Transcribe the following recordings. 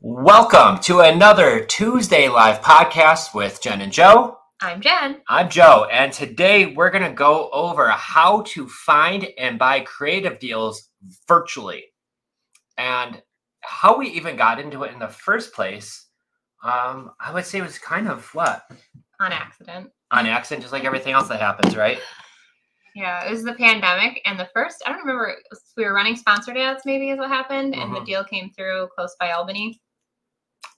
Welcome to another Tuesday live podcast with Jenn and Joe. I'm Jenn. I'm Joe, and today we're going to go over how to find and buy creative deals virtually and how we even got into it in the first place. Um, I would say it was kind of what? On accident. On accident, just like everything else that happens, right? Yeah, it was the pandemic, and the first, I don't remember, we were running sponsored ads, maybe is what happened, and the Mhm. deal came through close by Albany.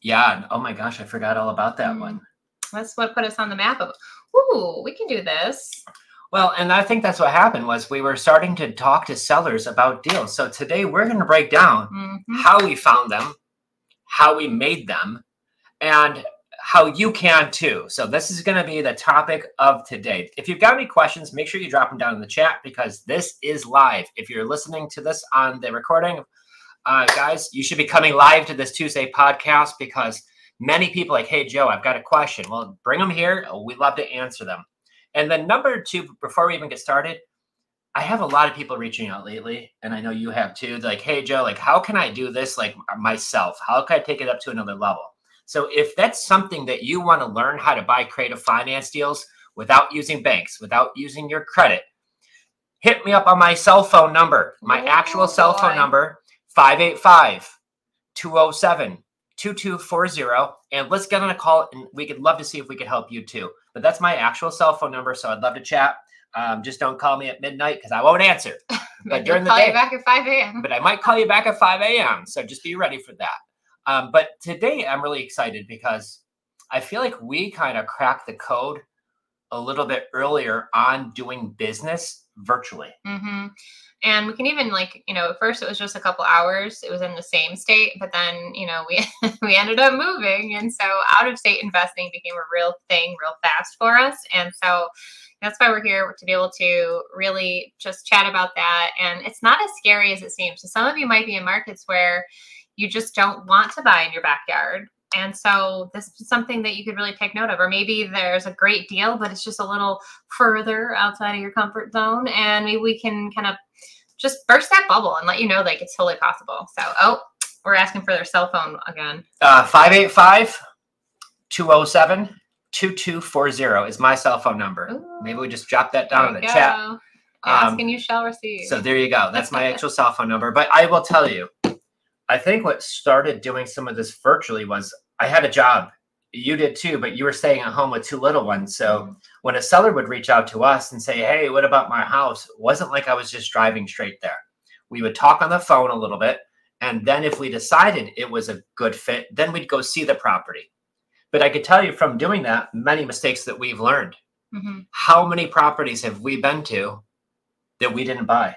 Yeah. Oh my gosh, I forgot all about that Mm. one. That's what put us on the map of, ooh, we can do this. Well, and I think that's what happened was we were starting to talk to sellers about deals. So today we're going to break down Mhm. how we found them, how we made them, and how you can too. So this is going to be the topic of today. If you've got any questions, make sure you drop them down in the chat because this is live. If you're listening to this on the recording, uh, guys, you should be coming live to this Tuesday podcast because many people like, hey Joe, I've got a question. Well, bring them here. We'd love to answer them. And then number two, before we even get started, I have a lot of people reaching out lately, and I know you have too. Like, hey Joe, like how can I do this like myself? How can I take it up to another level? So if that's something that you want to learn how to buy creative finance deals without using banks, without using your credit, hit me up on my cell phone number, my Oh, actual cell phone number, 585 207 2240. And let's get on a call and we could love to see if we could help you too. But that's my actual cell phone number. So I'd love to chat. Um, just don't call me at midnight because I won't answer. But during the call day, you back at 5 a.m. but I might call you back at 5 a.m. So just be ready for that. Um, but today I'm really excited because I feel like we kind of cracked the code a little bit earlier on doing business virtually. hmm And we can even like, you know, at first it was just a couple hours. It was in the same state, but then, you know, we we ended up moving, and so out of state investing became a real thing, real fast for us. And so that's why we're here to be able to really just chat about that. And it's not as scary as it seems. So some of you might be in markets where you just don't want to buy in your backyard. And so this is something that you could really take note of. Or maybe there's a great deal, but it's just a little further outside of your comfort zone. And maybe we can kind of just burst that bubble and let you know like it's totally possible. So, oh, we're asking for their cell phone again. Uh, 585 207 2240 is my cell phone number. Maybe we just drop that down in the chat. go. Ask Um, and you shall receive. So there you go. That's my actual cell phone number. But I will tell you, I think what started doing some of this virtually was I had a job. You did too, but you were staying at home with two little ones. So when a seller would reach out to us and say, Hey, what about my house? It wasn't like I was just driving straight there. We would talk on the phone a little bit. And then if we decided it was a good fit, then we'd go see the property. But I could tell you from doing that, many mistakes that we've learned. Mhm. How many properties have we been to that we didn't buy?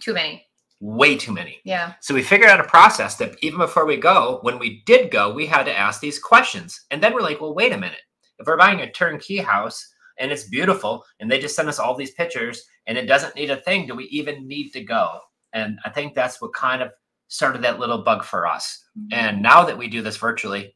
Too many. Way too many. Yeah. So we figured out a process that even before we go, when we did go, we had to ask these questions. And then we're like, well, wait a minute. If we're buying a turnkey house and it's beautiful and they just send us all these pictures and it doesn't need a thing, do we even need to go? And I think that's what kind of started that little bug for us. Mm-hmm. And now that we do this virtually,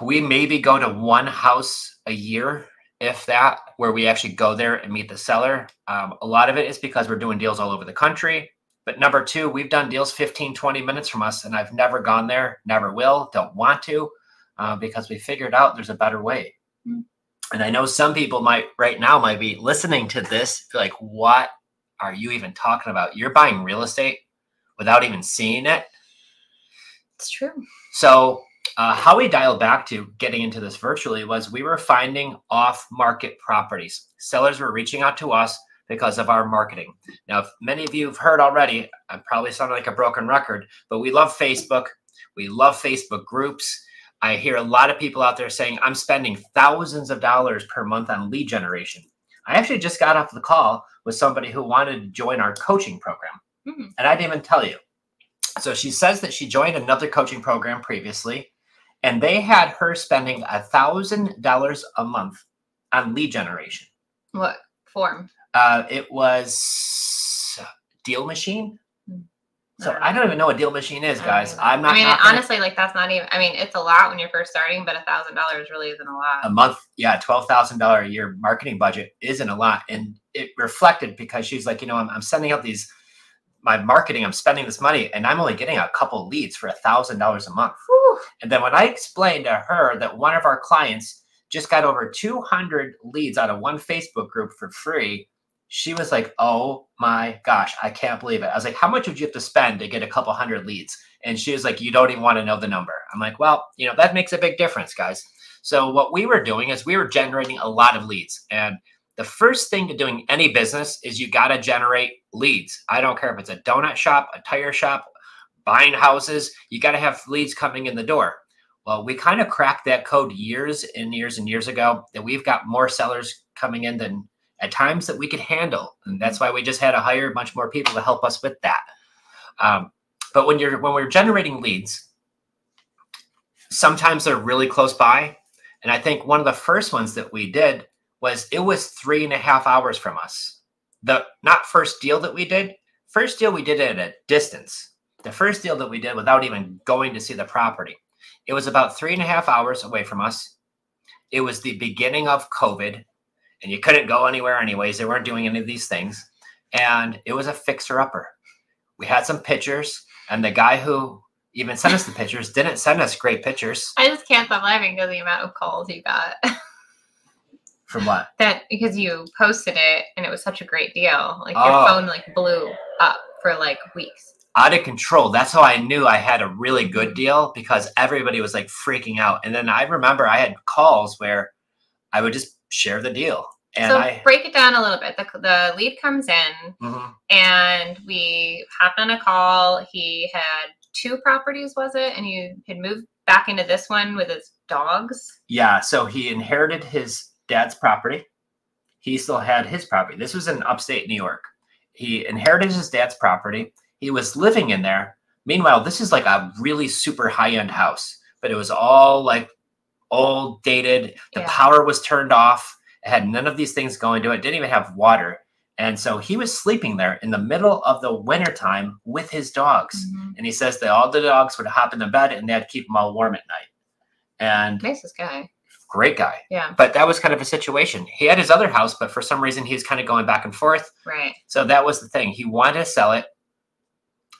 we maybe go to one house a year, if that, where we actually go there and meet the seller. Um, a lot of it is because we're doing deals all over the country. But number two, we've done deals 15, 20 minutes from us, and I've never gone there, never will, don't want to, uh, because we figured out there's a better way. Mm. And I know some people might right now might be listening to this, be like, what are you even talking about? You're buying real estate without even seeing it. It's true. So, uh, how we dialed back to getting into this virtually was we were finding off market properties. Sellers were reaching out to us because of our marketing. Now, if many of you have heard already, I'm probably sound like a broken record, but we love Facebook. We love Facebook groups. I hear a lot of people out there saying, I'm spending thousands of dollars per month on lead generation. I actually just got off the call with somebody who wanted to join our coaching program, Mhm. and I didn't even tell you. So she says that she joined another coaching program previously, and they had her spending a thousand dollars a month on lead generation. What form? Uh, it was Deal Machine. So I don't even know what Deal Machine is, guys. I'm not. I mean, it. honestly, like that's not even. I mean, it's a lot when you're first starting, but a thousand dollars really isn't a lot. a month, yeah, twelve thousand dollar a year marketing budget isn't a lot, and it reflected because she's like, you know, I'm, I'm sending out these my marketing, I'm spending this money and I'm only getting a couple leads for a thousand dollars a month. Whew. And then when I explained to her that one of our clients just got over 200 leads out of one Facebook group for free, she was like, Oh my gosh, I can't believe it. I was like, How much would you have to spend to get a couple hundred leads? And she was like, You don't even want to know the number. I'm like, Well, you know, that makes a big difference, guys. So what we were doing is we were generating a lot of leads. And the first thing to doing any business is you got to generate leads. I don't care if it's a donut shop, a tire shop, buying houses, you got to have leads coming in the door. Well, we kind of cracked that code years and years and years ago that we've got more sellers coming in than at times that we could handle. And that's why we just had to hire a bunch more people to help us with that. Um, but when you're when we're generating leads, sometimes they're really close by. And I think one of the first ones that we did was it was three and a half hours from us. The not first deal that we did, first deal we did it at a distance. The first deal that we did without even going to see the property, it was about three and a half hours away from us. It was the beginning of COVID, and you couldn't go anywhere anyways. They weren't doing any of these things. And it was a fixer upper. We had some pictures, and the guy who even sent us the pictures didn't send us great pictures. I just can't stop laughing because the amount of calls he got. From what? that because you posted it and it was such a great deal. Like your Oh. phone like blew up for like weeks. out of control. That's how I knew I had a really good deal because everybody was like freaking out. And then I remember I had calls where I would just share the deal. And so I, break it down a little bit. The, the lead comes in Mhm. and we hopped on a call. He had two properties, was it? And he had moved back into this one with his dogs. yeah. So he inherited his dad's property. He still had his property. This was in upstate New York. He inherited his dad's property. He was living in there. Meanwhile, this is like a really super high end house, but it was all like old, dated. The Yeah. power was turned off. It had none of these things going to it. Didn't even have water. And so he was sleeping there in the middle of the wintertime with his dogs. Mm-hmm. And he says that all the dogs would hop in the bed and they'd keep them all warm at night. And Nicest guy. Great guy. Yeah. But that was kind of a situation. He had his other house, but for some reason he was kind of going back and forth. Right. So that was the thing. He wanted to sell it,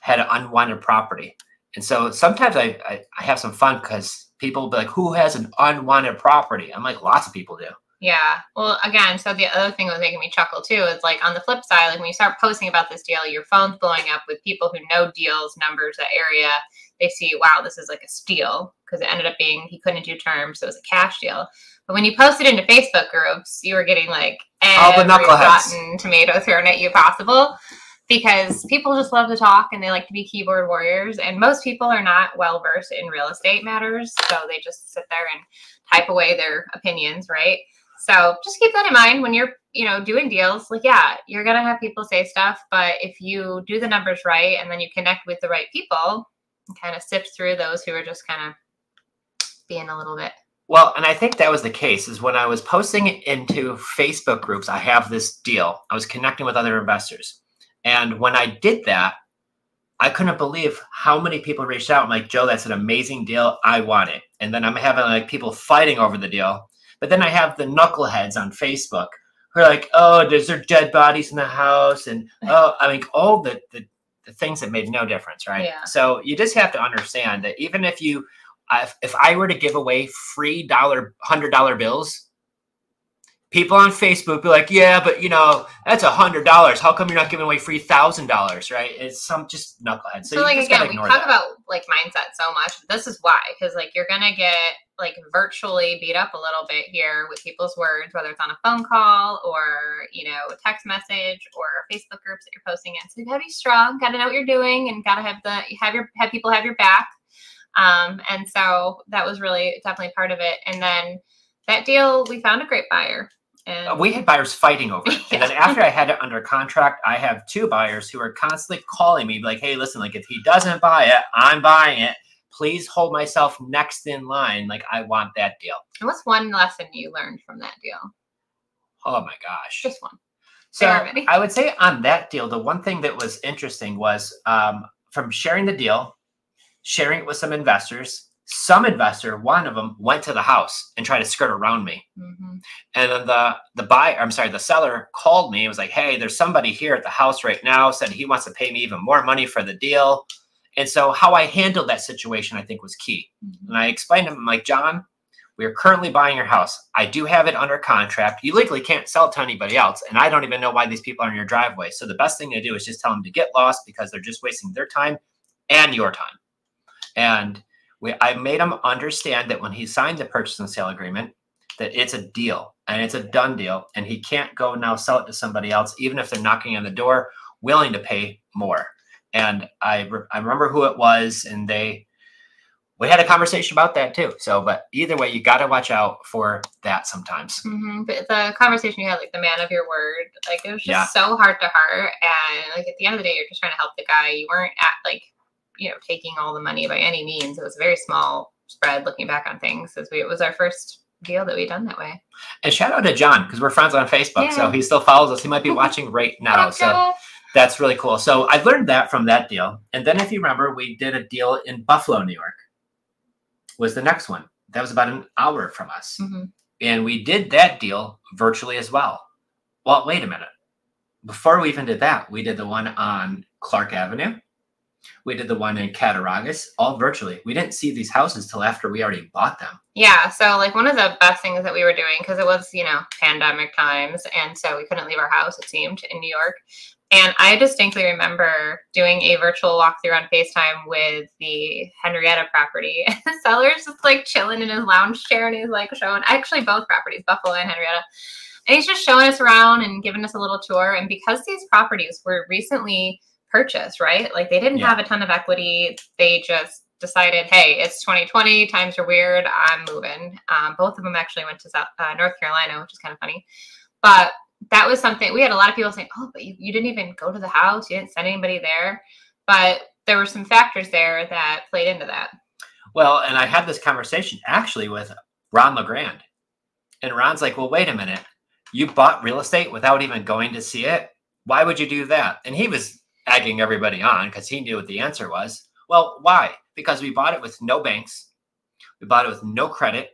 had an unwanted property. And so sometimes I, I, I have some fun because people will be like, who has an unwanted property? I'm like, lots of people do. Yeah. Well, again, so the other thing that was making me chuckle too is like on the flip side, like when you start posting about this deal, your phone's blowing up with people who know deals, numbers, that area. They see, wow, this is like a steal because it ended up being he couldn't do terms, so it was a cash deal. But when you posted into Facebook groups, you were getting like All the knuckleheads. rotten tomato thrown at you possible because people just love to talk and they like to be keyboard warriors. And most people are not well versed in real estate matters, so they just sit there and type away their opinions, right? So just keep that in mind when you're, you know, doing deals. Like, yeah, you're gonna have people say stuff, but if you do the numbers right and then you connect with the right people, kind of sift through those who are just kind of being a little bit. Well, and I think that was the case is when I was posting into Facebook groups, I have this deal. I was connecting with other investors. And when I did that, I couldn't believe how many people reached out. I'm like, Joe, that's an amazing deal. I want it. And then I'm having like people fighting over the deal. But then I have the knuckleheads on Facebook who are like, oh, there's there dead bodies in the house. And oh, I mean, all the, the, the things that made no difference, right? Yeah. So you just have to understand that even if you, if, if I were to give away free dollar, hundred dollar bills, people on Facebook be like, yeah, but you know, that's a hundred dollars. How come you're not giving away free thousand dollars, right? It's some just knucklehead. So, So, like again, we talk that. about like mindset so much. This is why, because like you're gonna get like virtually beat up a little bit here with people's words, whether it's on a phone call or you know a text message or Facebook groups that you're posting in. So you gotta be strong, gotta know what you're doing, and gotta have the have your have people have your back. Um, and so that was really definitely part of it. And then that deal, we found a great buyer. And Uh, we had buyers fighting over it. And then after I had it under contract, I have two buyers who are constantly calling me like, hey, listen, like if he doesn't buy it, I'm buying it. Please hold myself next in line. Like I want that deal. And what's one lesson you learned from that deal? Oh my gosh. Just one. So There are many. I would say on that deal, the one thing that was interesting was um, from sharing the deal, sharing it with some investors, some investor, one of them, went to the house and tried to skirt around me. Mhm. And then the the buyer, I'm sorry, the seller called me and was like, "Hey, there's somebody here at the house right now. Said he wants to pay me even more money for the deal." And so, how I handled that situation, I think, was key. Mhm. And I explained to him, I'm like, John, we are currently buying your house. I do have it under contract. You legally can't sell it to anybody else. And I don't even know why these people are in your driveway. So the best thing to do is just tell them to get lost because they're just wasting their time and your time. And we, I made him understand that when he signed the purchase and sale agreement, that it's a deal and it's a done deal. And he can't go now sell it to somebody else, even if they're knocking on the door, willing to pay more. And I, re- I remember who it was, and they, we had a conversation about that too. So, but either way, you got to watch out for that sometimes. Mhm. But the conversation you had, like the man of your word, like it was just Yeah. so heart to heart. And like at the end of the day, you're just trying to help the guy. You weren't at like, you know, taking all the money by any means. It was a very small spread looking back on things as we, it was our first deal that we done that way. And shout out to John because we're friends on Facebook. So he still follows us. He might be watching right now. So that's really cool. So I learned that from that deal. And then if you remember, we did a deal in Buffalo, New York. Was the next one. That was about an hour from us. Mhm. And we did that deal virtually as well. Well, wait a minute. Before we even did that, we did the one on Clark Avenue. We did the one in Cattaraugus, all virtually. We didn't see these houses till after we already bought them. Yeah. So like one of the best things that we were doing because it was you know pandemic times, and so we couldn't leave our house. It seemed in New York, and I distinctly remember doing a virtual walkthrough on Facetime with the Henrietta property. And the seller's just like chilling in his lounge chair, and he's like showing actually both properties, Buffalo and Henrietta. And he's just showing us around and giving us a little tour. And because these properties were recently purchased, right? Like they didn't Yeah. have a ton of equity. They just decided, hey, it's 2020, times are weird, I'm moving. Um, both of them actually went to South, uh, North Carolina, which is kind of funny. But that was something we had a lot of people saying, oh, but you, you didn't even go to the house, you didn't send anybody there. But there were some factors there that played into that. Well, and I had this conversation actually with Ron LeGrand. And Ron's like, well, wait a minute. You bought real estate without even going to see it? Why would you do that? And he was egging everybody on because he knew what the answer was. Well, why? Because we bought it with no banks, we bought it with no credit.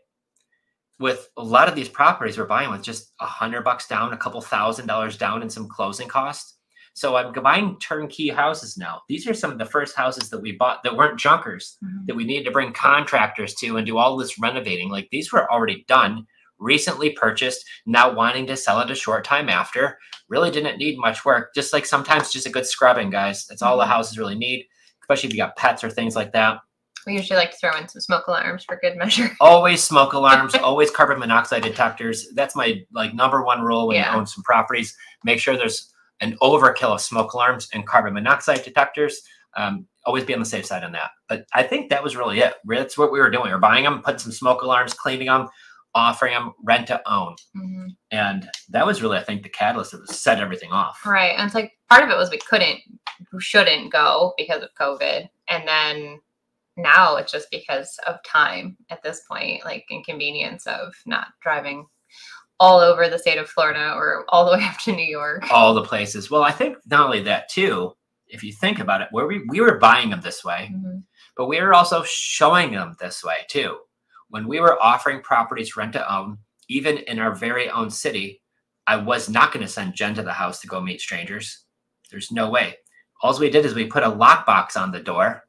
With a lot of these properties, we're buying with just a hundred bucks down, a couple thousand dollars down, and some closing costs. So I'm buying turnkey houses now. These are some of the first houses that we bought that weren't junkers that we needed to bring contractors to and do all this renovating. Like these were already done, recently purchased, now wanting to sell it a short time after. Really didn't need much work. Just like sometimes just a good scrubbing, guys. That's all the Mhm. houses really need, especially if you got pets or things like that. We usually like to throw in some smoke alarms for good measure. Always smoke alarms, always carbon monoxide detectors. That's my like number one rule when Yeah. you own some properties. Make sure there's an overkill of smoke alarms and carbon monoxide detectors. Um, always be on the safe side on that. But I think that was really it. That's what we were doing. We are buying them, putting some smoke alarms, cleaning them, offering them rent to own. Mhm. And that was really, I think, the catalyst that set everything off. Right. And it's like part of it was we couldn't, we shouldn't go because of COVID. And then now it's just because of time at this point, like inconvenience of not driving all over the state of Florida or all the way up to New York. All the places. Well, I think not only that too, if you think about it, where we, we were buying them this way, Mhm. but we were also showing them this way too. When we were offering properties rent to own, even in our very own city, I was not going to send Jenn to the house to go meet strangers. There's no way. All we did is we put a lockbox on the door.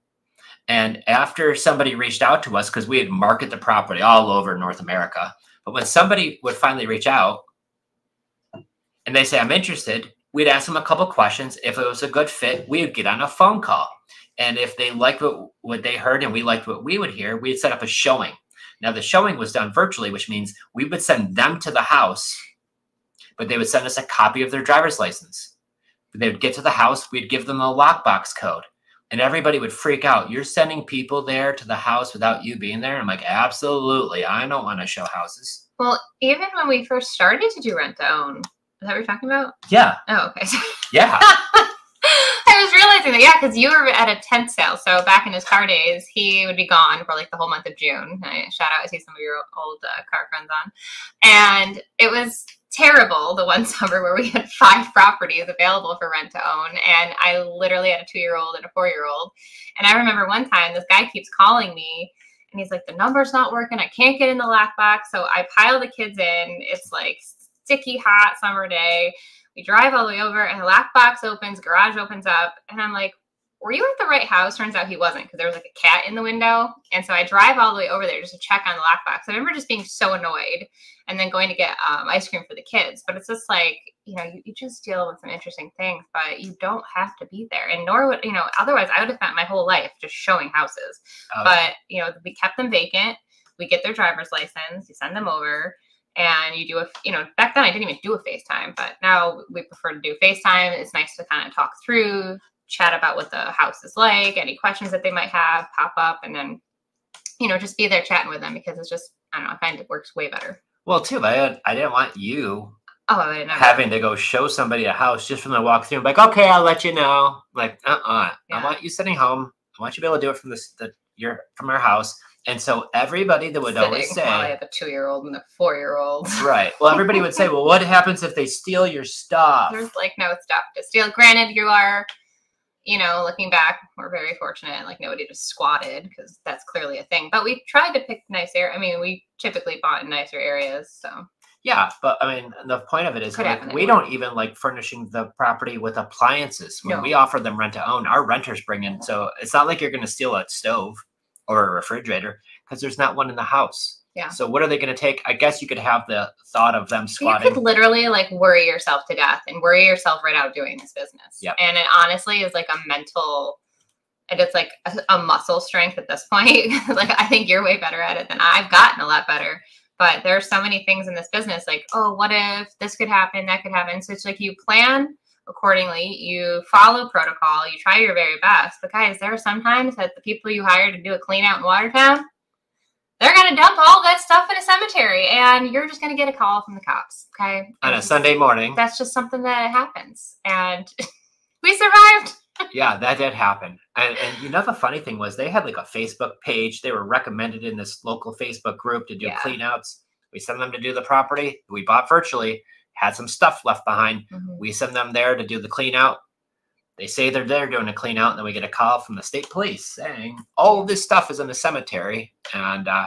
And after somebody reached out to us, because we had marketed the property all over North America, but when somebody would finally reach out and they say, I'm interested, we'd ask them a couple questions. If it was a good fit, we would get on a phone call. And if they liked what, what they heard and we liked what we would hear, we'd set up a showing. Now, the showing was done virtually, which means we would send them to the house, but they would send us a copy of their driver's license. They would get to the house, we'd give them a lockbox code, and everybody would freak out. You're sending people there to the house without you being there? I'm like, absolutely. I don't want to show houses. Well, even when we first started to do rent to own, is that what you're talking about? Yeah, Oh, okay. yeah. I was realizing that, yeah, because you were at a tent sale. So back in his car days, he would be gone for like the whole month of June. I, shout out, to some of your old uh, car friends on. And it was terrible the one summer where we had five properties available for rent to own. And I literally had a two year old and a four year old. And I remember one time this guy keeps calling me And he's like, the number's not working. I can't get in the lockbox. So I pile the kids in. It's like sticky hot summer day. We drive all the way over and the lockbox opens, garage opens up. And I'm like, were you at the right house? Turns out he wasn't because there was like a cat in the window. And so I drive all the way over there just to check on the lockbox. I remember just being so annoyed and then going to get um, ice cream for the kids. But it's just like, you know, you, you, just deal with some interesting things, but you don't have to be there. And nor would, you know, otherwise I would have spent my whole life just showing houses. Oh. But, you know, we kept them vacant. We get their driver's license, you send them over and you do a you know back then i didn't even do a facetime but now we prefer to do facetime it's nice to kind of talk through chat about what the house is like, any questions that they might have pop up, and then, you know, just be there chatting with them because it's just, I don't know, I find it works way better. Well, too, I, I didn't want you oh, having to go show somebody a house just from the walkthrough. Like, okay, I'll let you know. Like, uh uh-uh. uh yeah. I want you sitting home. I want you to be able to do it from this, the, your, from our house. And so everybody that would Sitting, always say, I have a two year old and a four year old. Right. Well, everybody would say, well, what happens if they steal your stuff? There's like no stuff to steal. Granted, you are you know, looking back, we're very fortunate. Like nobody just squatted because that's clearly a thing. But we tried to pick nice air. I mean, we typically bought in nicer areas, so. Yeah, but I mean, the point of it is like, we don't even like furnishing the property with appliances. When no. we offer them rent to own, our renters bring in. So it's not like you're going to steal a stove or a refrigerator because there's not one in the house. Yeah. So what are they going to take? I guess you could have the thought of them squatting. You could literally like worry yourself to death and worry yourself right out doing this business. Yeah. And it honestly is like a mental, and it's like a, a muscle strength at this point. like I think you're way better at it than I've gotten a lot better. But there are so many things in this business, like oh, what if this could happen, that could happen. So it's like you plan accordingly, you follow protocol, you try your very best. But guys, there are sometimes that the people you hire to do a clean out in Watertown they're going to dump all that stuff in a cemetery and you're just going to get a call from the cops. Okay. On a Sunday morning. That's just something that happens. And we survived. yeah, that did happen. And, and, you know, the funny thing was they had like a Facebook page. They were recommended in this local Facebook group to do yeah. cleanouts. We sent them to do the property. We bought virtually, had some stuff left behind. Mm-hmm. We send them there to do the clean out. They say they're there doing a clean out, and then we get a call from the state police saying all this stuff is in the cemetery. And uh,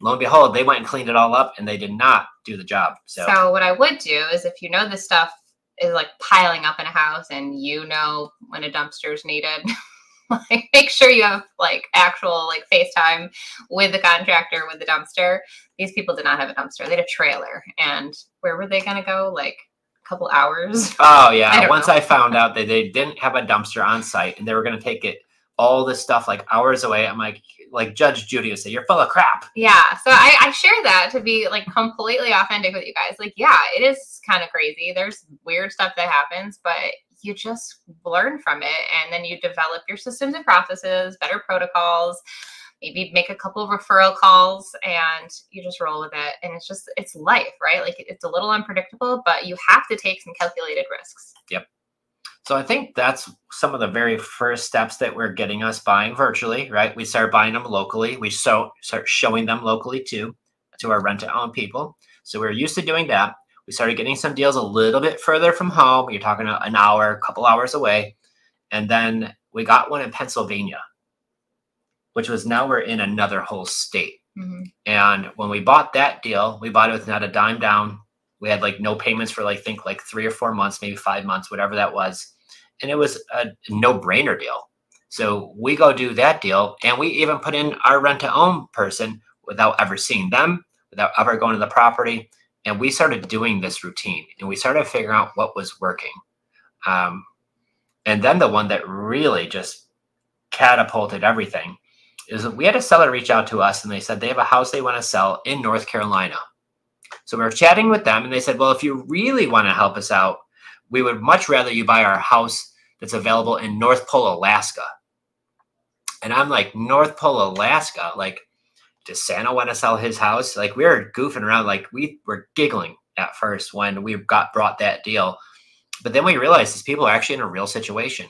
lo and behold, they went and cleaned it all up, and they did not do the job. So, so what I would do is if you know this stuff is like piling up in a house, and you know when a dumpster is needed. like make sure you have like actual like FaceTime with the contractor with the dumpster. These people did not have a dumpster; they had a trailer. And where were they going to go? Like couple hours. Oh yeah. I Once know. I found out that they didn't have a dumpster on site and they were going to take it all this stuff like hours away, I'm like, like Judge Judy would say, "You're full of crap." Yeah. So I, I share that to be like completely authentic with you guys. Like, yeah, it is kind of crazy. There's weird stuff that happens, but you just learn from it, and then you develop your systems and processes, better protocols maybe make a couple of referral calls and you just roll with it. And it's just it's life right? Like it's a little unpredictable but you have to take some calculated risks. Yep. So i think that's some of the very first steps that we're getting us buying virtually right? We start buying them locally. We so start showing them locally too to our rent to own people. So we're used to doing that. We started getting some deals a little bit further from home. You're talking an hour a couple hours away. And then we got one in pennsylvania which was now we're in another whole state. Mm-hmm. And when we bought that deal, we bought it with not a dime down. We had like no payments for like think like three or four months, maybe five months, whatever that was. And it was a no brainer deal. So we go do that deal, and we even put in our rent to own person without ever seeing them, without ever going to the property. And we started doing this routine, and we started figuring out what was working. Um, and then the one that really just catapulted everything is we had a seller reach out to us and they said they have a house they want to sell in North Carolina. So we were chatting with them and they said, well, if you really want to help us out, we would much rather you buy our house that's available in North Pole, Alaska. And I'm like, North Pole, Alaska? Like, does Santa want to sell his house? Like, we were goofing around. Like, we were giggling at first when we got brought that deal. But then we realized these people are actually in a real situation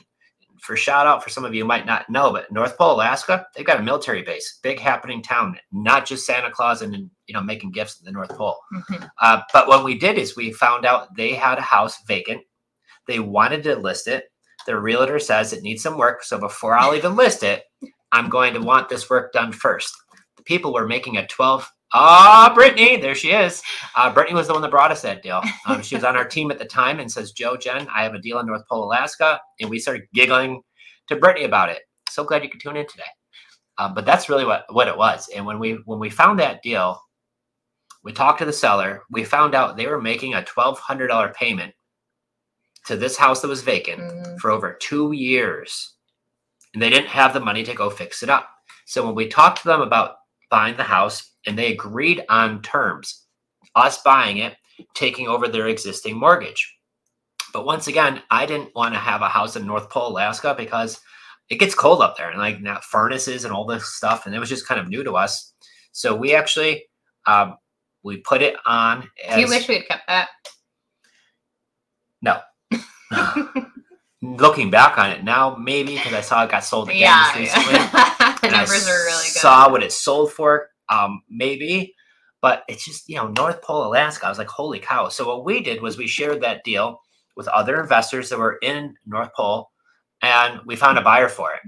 for shout out for some of you might not know, but North Pole, Alaska, they've got a military base, big happening town, not just Santa Claus and you know making gifts in the North Pole. Mm-hmm. Uh, but what we did is we found out they had a house vacant. They wanted to list it. The realtor says it needs some work, so before I'll even list it, I'm going to want this work done first. The people were making a 12. Ah, Brittany, there she is. Uh, Brittany was the one that brought us that deal. Um, she was on our team at the time and says, Joe, Jenn, I have a deal in North Pole, Alaska. And we started giggling to Brittany about it. So glad you could tune in today. Um, but that's really what, what it was. And when we when we found that deal, we talked to the seller. We found out they were making a twelve hundred dollar payment to this house that was vacant Mhm. for over two years, and they didn't have the money to go fix it up. So when we talked to them about buying the house, and they agreed on terms, us buying it, taking over their existing mortgage. But once again, I didn't want to have a house in North Pole, Alaska, because it gets cold up there and like now furnaces and all this stuff and it was just kind of new to us so we actually um, we put it on as, Do you wish we had kept that? no looking back on it now maybe because i saw it got sold again yeah. recently yeah. the and I really good. saw what it sold for um, maybe but it's just you know north pole alaska i was like holy cow so what we did was we shared that deal with other investors that were in north pole and we found a buyer for it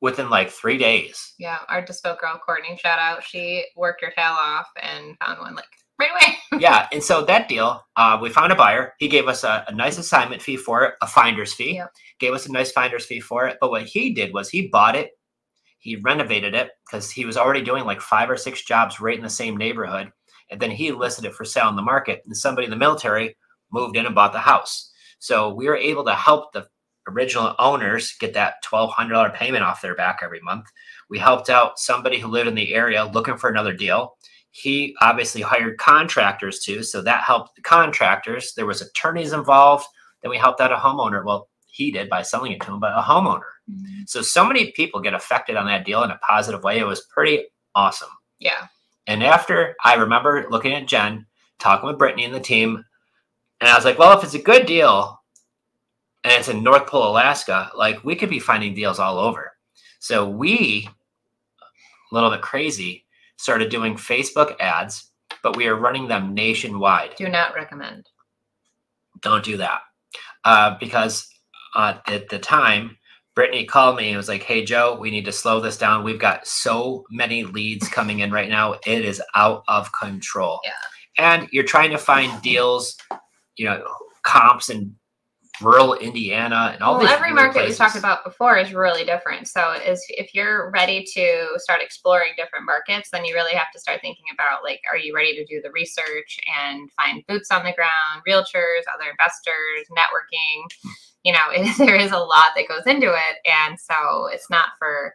within like three days Yeah, our dispo girl Courtney, shout out. She worked her tail off and found one like right away. yeah, and so that deal, uh, we found a buyer. He gave us a, a nice assignment fee for it, a finder's fee. Yep. Gave us a nice finder's fee for it. But what he did was he bought it, he renovated it because he was already doing like five or six jobs right in the same neighborhood, and then he listed it for sale in the market. And somebody in the military moved in and bought the house. So we were able to help the original owners get that twelve hundred dollar payment off their back every month. We helped out somebody who lived in the area looking for another deal he obviously hired contractors too so that helped the contractors there was attorneys involved then we helped out a homeowner well he did by selling it to him but a homeowner so so many people get affected on that deal in a positive way it was pretty awesome Yeah. and after i remember looking at jenn talking with brittany and the team and i was like well if it's a good deal and it's in north pole alaska like we could be finding deals all over so we a little bit crazy started doing Facebook ads, but we are running them nationwide. Do not recommend. Don't do that. Uh, because uh, at the time, Brittany called me and was like, Hey, Joe, we need to slow this down. We've got so many leads coming in right now. It is out of control. Yeah. And you're trying to find deals, you know, comps in rural Indiana and all well, every market we places. talked about before is really different. So, is if you're ready to start exploring different markets, then you really have to start thinking about like, are you ready to do the research and find boots on the ground, realtors, other investors, networking. You know, it, there is a lot that goes into it, and so it's not for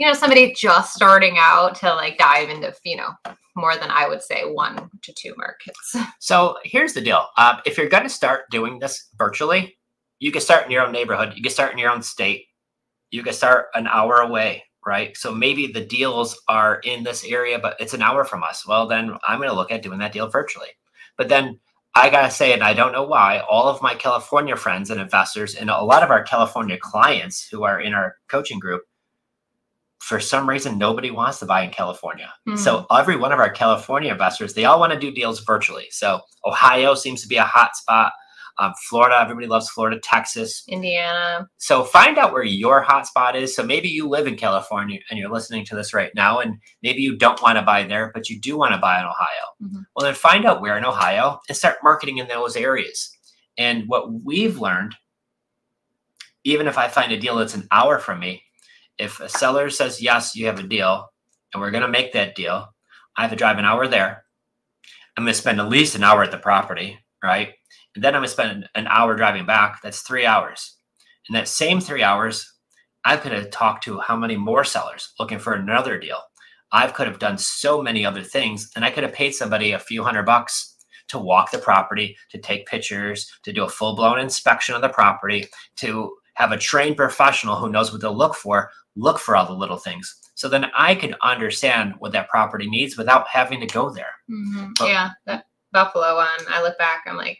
you know somebody just starting out to like dive into you know more than I would say one to two markets. So here's the deal. Um, if you're going to start doing this virtually, you can start in your own neighborhood. You can start in your own state. You can start an hour away, right? So maybe the deals are in this area, but it's an hour from us. Well, then I'm going to look at doing that deal virtually. But then I got to say, and I don't know why, all of my California friends and investors and a lot of our California clients who are in our coaching group, for some reason, nobody wants to buy in California. So every one of our California investors, they all want to do deals virtually. So Ohio seems to be a hot spot. Um, Florida, everybody loves Florida. Texas. Indiana, So find out where your hot spot is. So maybe you live in California and you're listening to this right now, and maybe you don't want to buy there, but you do want to buy in Ohio. Mhm. Well, then find out where in Ohio and start marketing in those areas. And what we've learned, even if I find a deal that's an hour from me, if a seller says, yes, you have a deal and we're going to make that deal, I have to drive an hour there. I'm going to spend at least an hour at the property, right? And then I'm going to spend an hour driving back. That's three hours. In that same three hours, I could have talked to how many more sellers looking for another deal. I could have done so many other things, and I could have paid somebody a few hundred bucks to walk the property, to take pictures, to do a full blown inspection of the property, to have a trained professional who knows what to look for, look for all the little things. So then I can understand what that property needs without having to go there. Mhm. But- yeah, that Buffalo one. I look back, I'm like,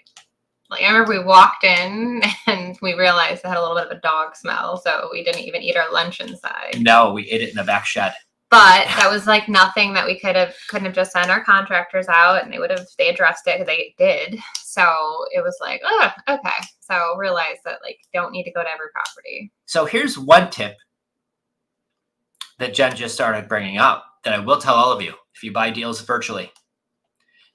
like I remember we walked in and we realized it had a little bit of a dog smell, so we didn't even eat our lunch inside. No, we ate it in the back shed. But that was like nothing that we could have couldn't have just sent our contractors out, and they would have they addressed it. They did, so it was like, oh, okay. So realize that like don't need to go to every property. So here's one tip that Jenn just started bringing up. that I will tell all of you if you buy deals virtually,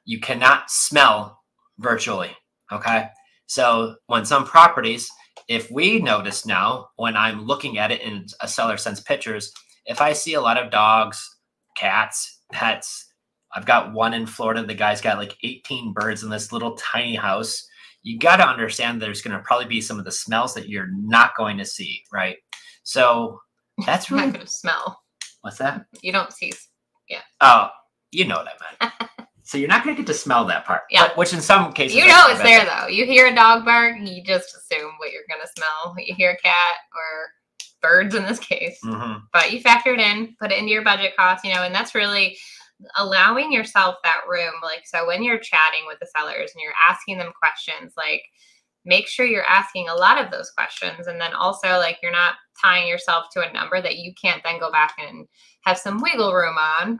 you cannot smell virtually. Okay. So when some properties, if we notice now when I'm looking at it in a seller sends pictures, if I see a lot of dogs, cats, pets, I've got one in Florida. The guy's got like 18 birds in this little tiny house. You got to understand there's going to probably be some of the smells that you're not going to see, right? So that's really not to smell. What's that? You don't see. Yeah. Oh, you know what I meant. so you're not going to get to smell that part. Yeah. But, which in some cases. You know it's there though. You hear a dog bark, you just assume what you're going to smell. You hear a cat or birds in this case. Mm-hmm. But you factor it in, put it into your budget cost, you know, and that's really allowing yourself that room. Like, so when you're chatting with the sellers and you're asking them questions, like, make sure you're asking a lot of those questions. And then also, like, you're not tying yourself to a number that you can't then go back and have some wiggle room on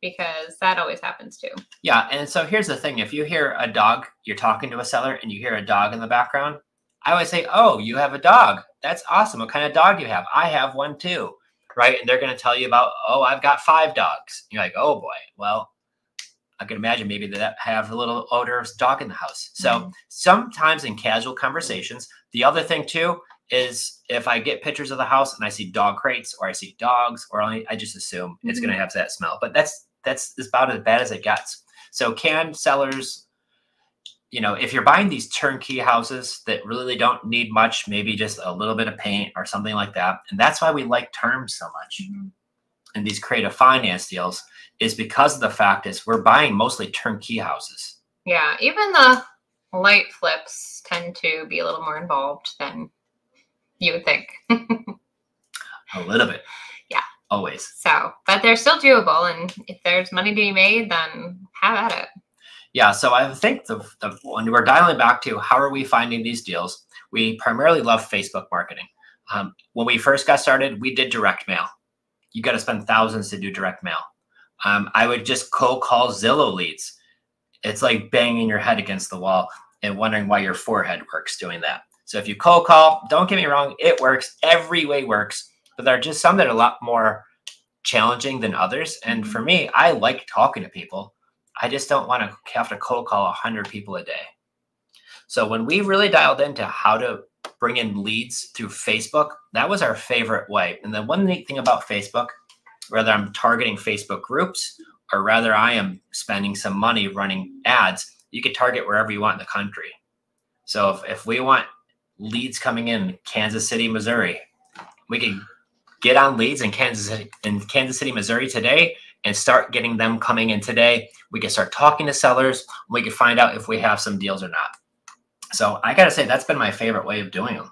because that always happens too. Yeah. And so here's the thing if you hear a dog, you're talking to a seller and you hear a dog in the background, I always say, Oh, you have a dog. That's awesome. What kind of dog do you have? I have one too right? And they're going to tell you about, oh, I've got five dogs. You're like, oh boy, well, I can imagine maybe that have a little odor of dog in the house. So mm-hmm. sometimes in casual conversations, the other thing too is if I get pictures of the house and I see dog crates or I see dogs, or I, I just assume mm-hmm. it's going to have that smell. But that's that's about as bad as it gets. So can sellers you know, if you're buying these turnkey houses that really don't need much, maybe just a little bit of paint or something like that. And that's why we like terms so much mm-hmm. In these creative finance deals is because of the fact is we're buying mostly turnkey houses. Yeah, even the light flips tend to be a little more involved than you would think. a little bit. Yeah. Always. So, but they're still doable. And if there's money to be made, then have at it. Yeah, so I think the, the when we're dialing back to how are we finding these deals, we primarily love Facebook marketing. Um, when we first got started, we did direct mail. You got to spend thousands to do direct mail. Um, I would just cold call Zillow leads. It's like banging your head against the wall and wondering why your forehead works doing that. So if you cold call, don't get me wrong, it works. Every way works, but there are just some that are a lot more challenging than others. And for me, I like talking to people. I just don't want to have to cold call 100 people a day. So when we really dialed into how to bring in leads through Facebook, that was our favorite way. And the one neat thing about Facebook, whether I'm targeting Facebook groups or rather I am spending some money running ads, you could target wherever you want in the country. So if, if we want leads coming in Kansas City, Missouri, we could get on leads in Kansas in Kansas City, Missouri today and start getting them coming in today. We can start talking to sellers. We can find out if we have some deals or not. So I got to say, that's been my favorite way of doing them.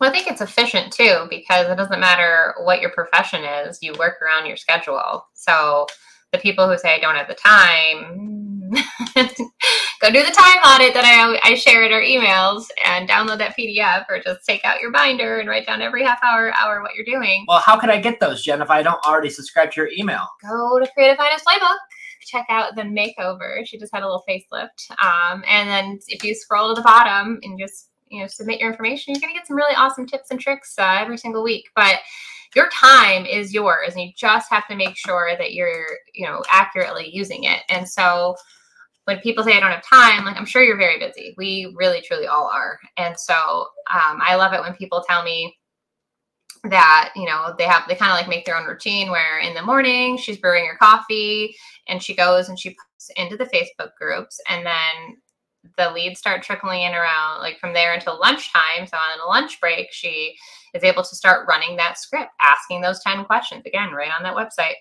Well, I think it's efficient too because it doesn't matter what your profession is, you work around your schedule. So the people who say I don't have the time, go do the time audit that I, I share in our emails and download that PDF or just take out your binder and write down every half hour, hour what you're doing. Well, how can I get those, Jenn, if I don't already subscribe to your email? Go to Creative Finance Playbook. Check out the makeover. She just had a little facelift. Um, and then if you scroll to the bottom and just you know submit your information, you're gonna get some really awesome tips and tricks uh, every single week. But your time is yours and you just have to make sure that you're you know accurately using it and so when people say I don't have time, like I'm sure you're very busy. We really, truly all are. And so um, I love it when people tell me that you know they have they kind of like make their own routine where in the morning she's brewing her coffee and she goes and she puts into the Facebook groups and then the leads start trickling in around like from there until lunchtime. So on a lunch break, she is able to start running that script, asking those 10 questions again, right on that website.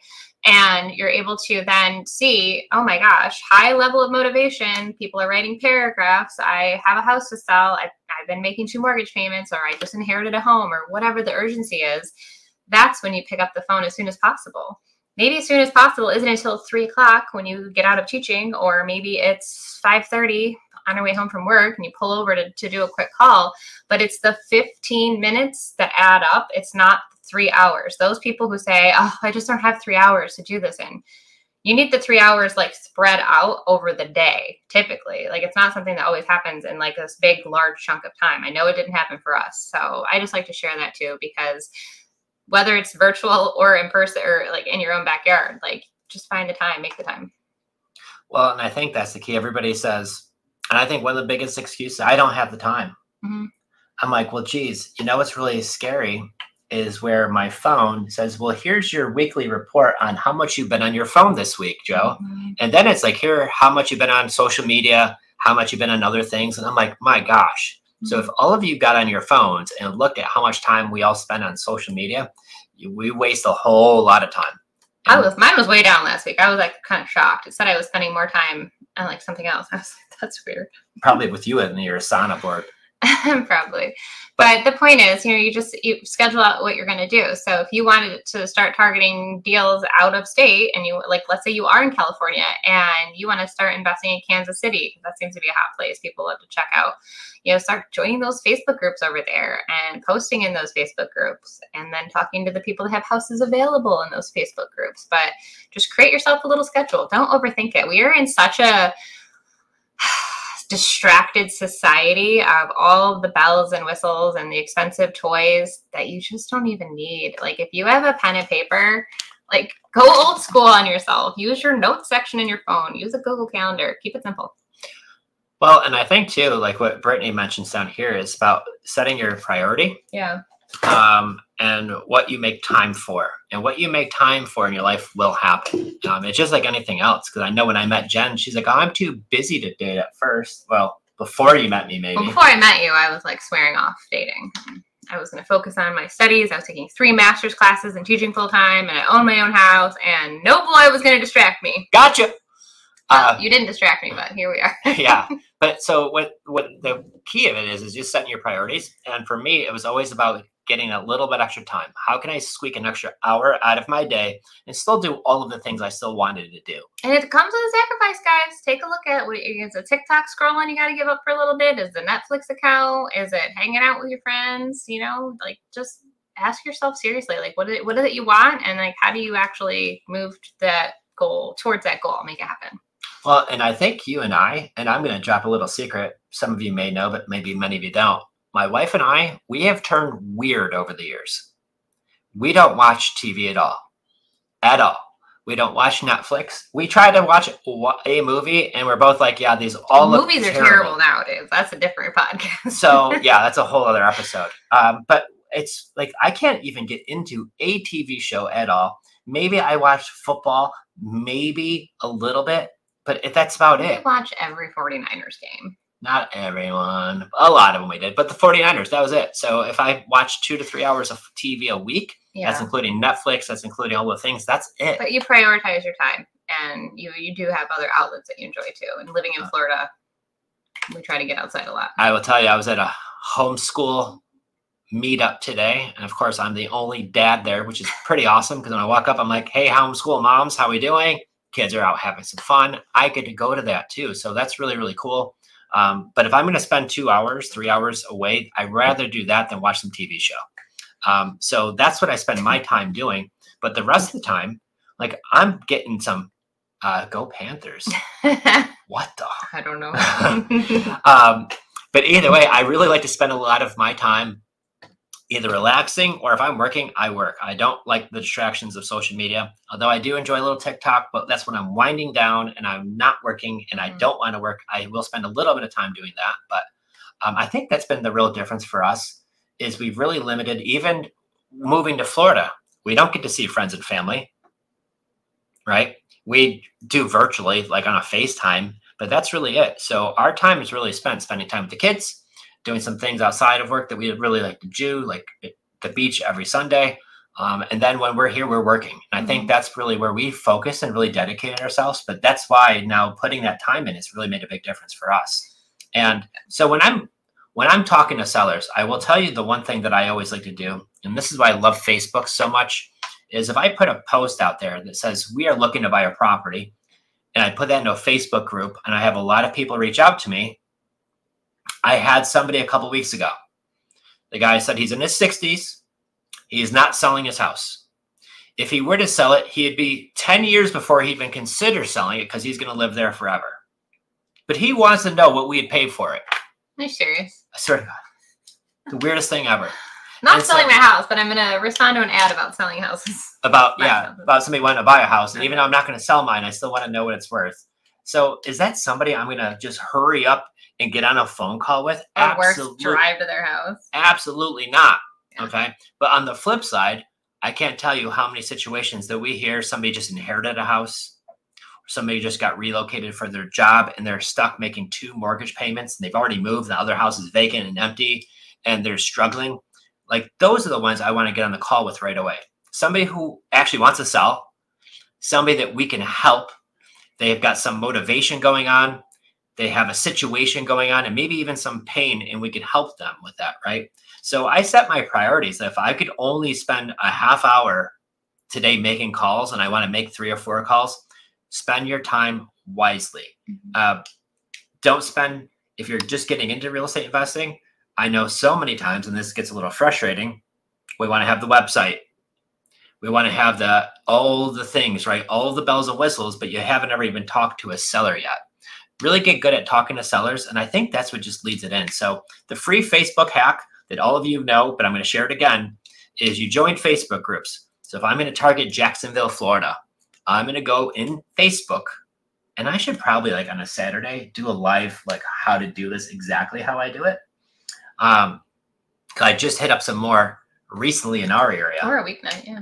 And you're able to then see, oh my gosh, high level of motivation. People are writing paragraphs. I have a house to sell. I've, I've been making two mortgage payments, or I just inherited a home, or whatever the urgency is. That's when you pick up the phone as soon as possible maybe as soon as possible isn't until three o'clock when you get out of teaching or maybe it's 5.30 on our way home from work and you pull over to, to do a quick call, but it's the 15 minutes that add up. It's not three hours. Those people who say, oh, I just don't have three hours to do this in. You need the three hours like spread out over the day, typically. Like it's not something that always happens in like this big, large chunk of time. I know it didn't happen for us. So I just like to share that too because whether it's virtual or in person or like in your own backyard. Like just find the time, make the time. Well, and I think that's the key. Everybody says, and I think one of the biggest excuses, I don't have the time. Mhm. I'm like, well, geez, you know what's really scary is where my phone says, well, here's your weekly report on how much you've been on your phone this week, Joe. Mhm. And then it's like, here, how much you've been on social media, how much you've been on other things. And I'm like, my gosh. So if all of you got on your phones and looked at how much time we all spend on social media, you, we waste a whole lot of time. I was mine was way down last week. I was like kind of shocked. It said I was spending more time on like something else. I was like, that's weird. Probably with you and your Asana board. Probably. But the point is, you know, you just you schedule out what you're going to do. So if you wanted to start targeting deals out of state and you like let's say you are in California and you want to start investing in Kansas City that seems to be a hot place people love to check out. You know, start joining those Facebook groups over there and posting in those Facebook groups and then talking to the people that have houses available in those Facebook groups. But just create yourself a little schedule. Don't overthink it. We are in such a distracted society of all the bells and whistles and the expensive toys that you just don't even need. Like if you have a pen and paper, like go old school on yourself. Use your notes section in your phone. Use a Google Calendar. Keep it simple. Well, and I think too, like what Brittany mentions down here is about setting your priority Yeah. Um, and what you make time for. And what you make time for in your life will happen. Um, it's just like anything else. Because I know when I met Jenn, she's like, oh, I'm too busy to date at first. Well, before you met me, maybe. Before I met you, I was like swearing off dating. I was going to focus on my studies. I was taking three master's classes and teaching full time, and I owned my own house, and no boy was going to distract me. Gotcha. Uh, you didn't distract me, but here we are. yeah. But so what what the key of it is is just setting your priorities. And for me, it was always about getting a little bit extra time. How can I squeak an extra hour out of my day and still do all of the things I still wanted to do? And it comes with a sacrifice, guys. Take a look at what is a TikTok scrolling you got to give up for a little bit? Is the Netflix account? Is it hanging out with your friends? You know, like just ask yourself seriously, like what is it, what is it you want, and like how do you actually move that goal towards that goal, make it happen. Well, and I think you and I, and I'm going to drop a little secret. Some of you may know, but maybe many of you don't. My wife and I, we have turned weird over the years. We don't watch TV at all. At all. We don't watch Netflix. We try to watch a movie, and we're both like, "Yeah, these all look movies are terrible. terrible nowadays. That's a different podcast. so yeah, that's a whole other episode. Um, but it's like I can't even get into a TV show at all. Maybe I watch football, maybe a little bit, but if that's about We it. watch every 49ers game. Not everyone, a lot of them we did, but the 49ers, that was it. So if I watch two to three hours of TV a week, Yeah. that's including Netflix, that's including all the things, that's it. but you prioritize your time and you you do have other outlets that you enjoy too. And living in uh-huh. Florida, we try to get outside a lot. I will tell you, I was at a homeschool meetup today. And of course, I'm the only dad there, which is pretty awesome because when I walk up, I'm like, hey, homeschool moms, how we doing? Kids are out having some fun. I get to go to that too. So that's really, really cool. Um, but if I'm going to spend two hours, three hours away, I'd rather do that than watch some TV show. Um, so that's what I spend my time doing. But the rest of the time, like I'm getting some uh, go Panthers. What the I don't know. um, but either way, I really like to spend a lot of my time either relaxing or if I'm working, I work. I don't like the distractions of social media, although I do enjoy a little TikTok, but that's when I'm winding down and I'm not working and I Mhm. don't want to work. I will spend a little bit of time doing that. But um, I think that's been the real difference for us is we've really limited even moving to Florida. We don't get to see friends and family, right? We do virtually, like on a FaceTime, but that's really it. So our time is really spent spending time with the kids, doing some things outside of work that we really like to do, like the beach every Sunday. Um, and then when we're here, we're working. And I think that's really where we focus and really dedicated ourselves. But that's why now putting that time in has really made a big difference for us. And so when I'm when I'm talking to sellers, I will tell you the one thing that I always like to do, and this is why I love Facebook so much, is if I put a post out there that says we are looking to buy a property, and I put that into a Facebook group, and I have a lot of people reach out to me. I had somebody a couple weeks ago. The guy said he's in his 60s. He is not selling his house. If he were to sell it, he'd be 10 years before he even consider selling it because he's going to live there forever. But he wants to know what we'd pay for it. Are you serious? I swear to God. The weirdest thing ever. Not And so- selling my house, but I'm gonna respond to an ad about selling houses. about yeah something. about somebody wanting to buy a house and even though i'm not going to sell mine i still want to know what it's worth so is that somebody i'm going to just hurry up and get on a phone call with worse, absolutely, drive to their house. absolutely not Yeah. okay but on the flip side i can't tell you how many situations that we hear somebody just inherited a house somebody just got relocated for their job and they're stuck making two mortgage payments and they've already moved the other house is vacant and empty and they're struggling like those are the ones i want to get on the call with right away somebody who actually wants to sell, somebody that we can help. They've got some motivation going on, they have a situation going on, and maybe even some pain, and we can help them with that, right? So I set my priorities. If I could only spend a half hour today making calls and I want to make three or four calls, spend your time wisely. Uh, don't spend, if you're just getting into real estate investing, I know so many times, and this gets a little frustrating, we want to have the website, we want to have the all the things right all the bells and whistles but you haven't ever even talked to a seller yet really get good at talking to sellers and i think that's what just leads it in so the free facebook hack that all of you know but i'm going to share it again is you join facebook groups so if i'm going to target jacksonville florida i'm going to go in facebook and i should probably like on a saturday do a live like how to do this exactly how i do it um i just hit up some more recently in our area Or a weeknight, yeah.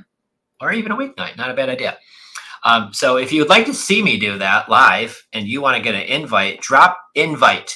or even a weeknight. Not a bad idea. Um, so if you'd like to see me do that live and you want to get an invite, drop invite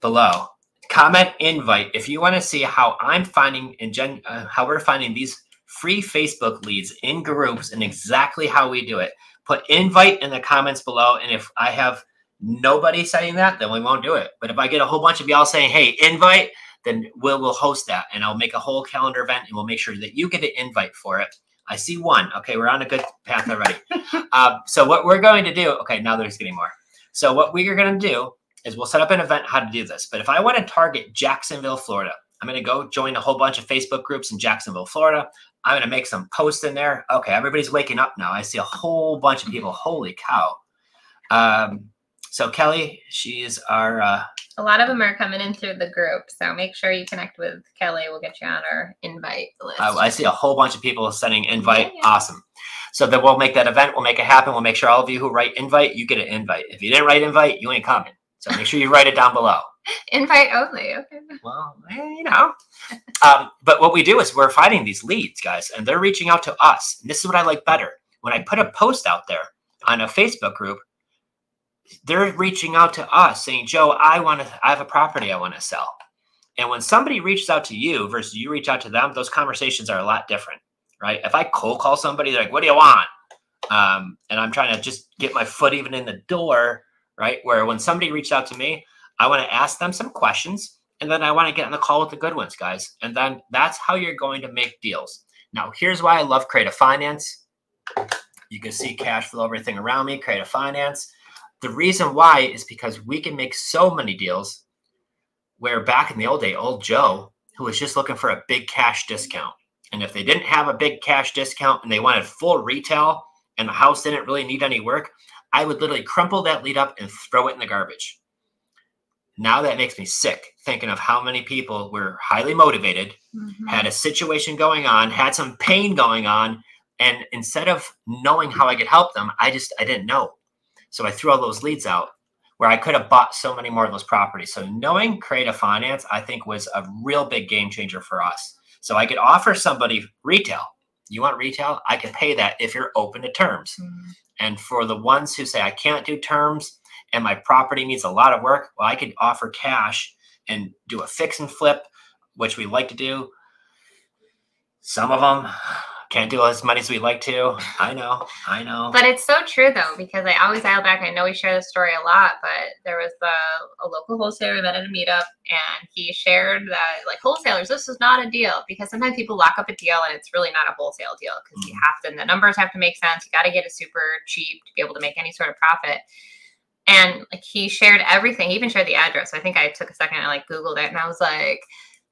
below. Comment invite if you want to see how I'm finding and Jenn, uh, how we're finding these free Facebook leads in groups and exactly how we do it. Put invite in the comments below, and if I have nobody saying that, then we won't do it. But if I get a whole bunch of y'all saying, "Hey, invite," then we'll we'll host that, and I'll make a whole calendar event, and we'll make sure that you get an invite for it. I see one. Okay, we're on a good path already. uh, so what we're going to do? Okay, now there's getting more. So what we are going to do is we'll set up an event how to do this. But if I want to target Jacksonville, Florida, I'm going to go join a whole bunch of Facebook groups in Jacksonville, Florida. I'm going to make some posts in there. Okay, everybody's waking up now. I see a whole bunch of people. Holy cow! Um, so Kelly, she's our uh, A lot of them are coming in through the group, so make sure you connect with Kelly. We'll get you on our invite list. Uh, I see a whole bunch of people sending invite. Yeah, yeah. Awesome. So then we'll make that event. We'll make it happen. We'll make sure all of you who write invite, you get an invite. If you didn't write invite, you ain't coming. So make sure you write it down below. invite only. Okay. Well, eh, you know. Um, but what we do is we're finding these leads, guys, and they're reaching out to us. And this is what I like better. When I put a post out there on a Facebook group, they're reaching out to us saying, Joe, I want to, I have a property I want to sell. And when somebody reaches out to you versus you reach out to them, those conversations are a lot different, right? If I cold call somebody, they're like, what do you want? Um, and I'm trying to just get my foot even in the door, right? Where when somebody reached out to me, I want to ask them some questions and then I want to get on the call with the good ones, guys. And then that's how you're going to make deals. Now, here's why I love creative finance. You can see cash flow, everything around me, creative finance. The reason why is because we can make so many deals where back in the old day, old Joe, who was just looking for a big cash discount. And if they didn't have a big cash discount and they wanted full retail and the house didn't really need any work, I would literally crumple that lead up and throw it in the garbage. Now that makes me sick thinking of how many people were highly motivated, Mhm. had a situation going on, had some pain going on, and instead of knowing how I could help them, I just I didn't know. So I threw all those leads out where I could have bought so many more of those properties. So knowing creative finance, I think was a real big game changer for us. So I could offer somebody retail. You want retail? I can pay that if you're open to terms. Mhm. And for the ones who say I can't do terms and my property needs a lot of work, well, I could offer cash and do a fix and flip, which we like to do. Some of them can't do as many as we'd like to. I know, I know. But it's so true though, because I always dial back. I know we share this story a lot, but there was the, a local wholesaler we met at a meetup, and he shared that like wholesalers, this is not a deal because sometimes people lock up a deal and it's really not a wholesale deal because you mm-hmm. have to. The numbers have to make sense. You got to get it super cheap to be able to make any sort of profit. And like he shared everything. He even shared the address. I think I took a second and like Googled it, and I was like,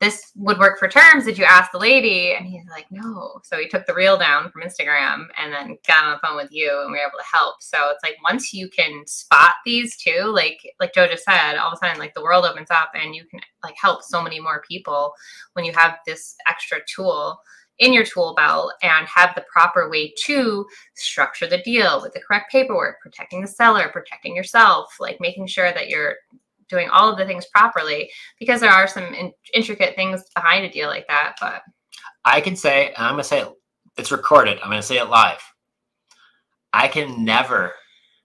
this would work for terms. Did you ask the lady? And he's like, no. So he took the reel down from Instagram and then got on the phone with you and we were able to help. So it's like once you can spot these two, like like Joe just said, all of a sudden like the world opens up and you can like help so many more people when you have this extra tool in your tool belt and have the proper way to structure the deal with the correct paperwork, protecting the seller, protecting yourself, like making sure that you're doing all of the things properly because there are some in- intricate things behind a deal like that. But I can say, I'm going to say it, it's recorded. I'm going to say it live. I can never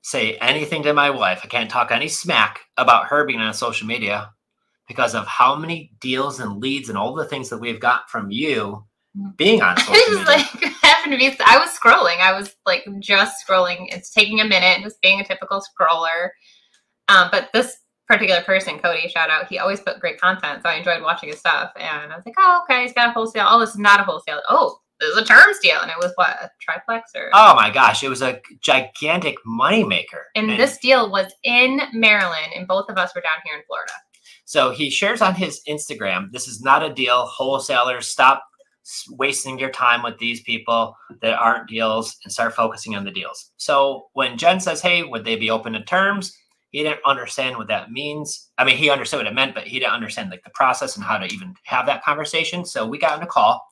say anything to my wife. I can't talk any smack about her being on social media because of how many deals and leads and all the things that we've got from you mm. being on social was like happened to be I was scrolling. I was like just scrolling. It's taking a minute, just being a typical scroller. Um, but this particular person, Cody, shout out, he always put great content. So I enjoyed watching his stuff. And I was like, oh, okay, he's got a wholesale. Oh, this is not a wholesale. Oh, this is a terms deal. And it was what, a triplex or? Oh my gosh, it was a gigantic moneymaker. And, and this deal was in Maryland, and both of us were down here in Florida. So he shares on his Instagram, this is not a deal. Wholesalers, stop wasting your time with these people that aren't deals and start focusing on the deals. So when Jenn says, hey, would they be open to terms? He didn't understand what that means. I mean, he understood what it meant, but he didn't understand like the process and how to even have that conversation. So we got in a call.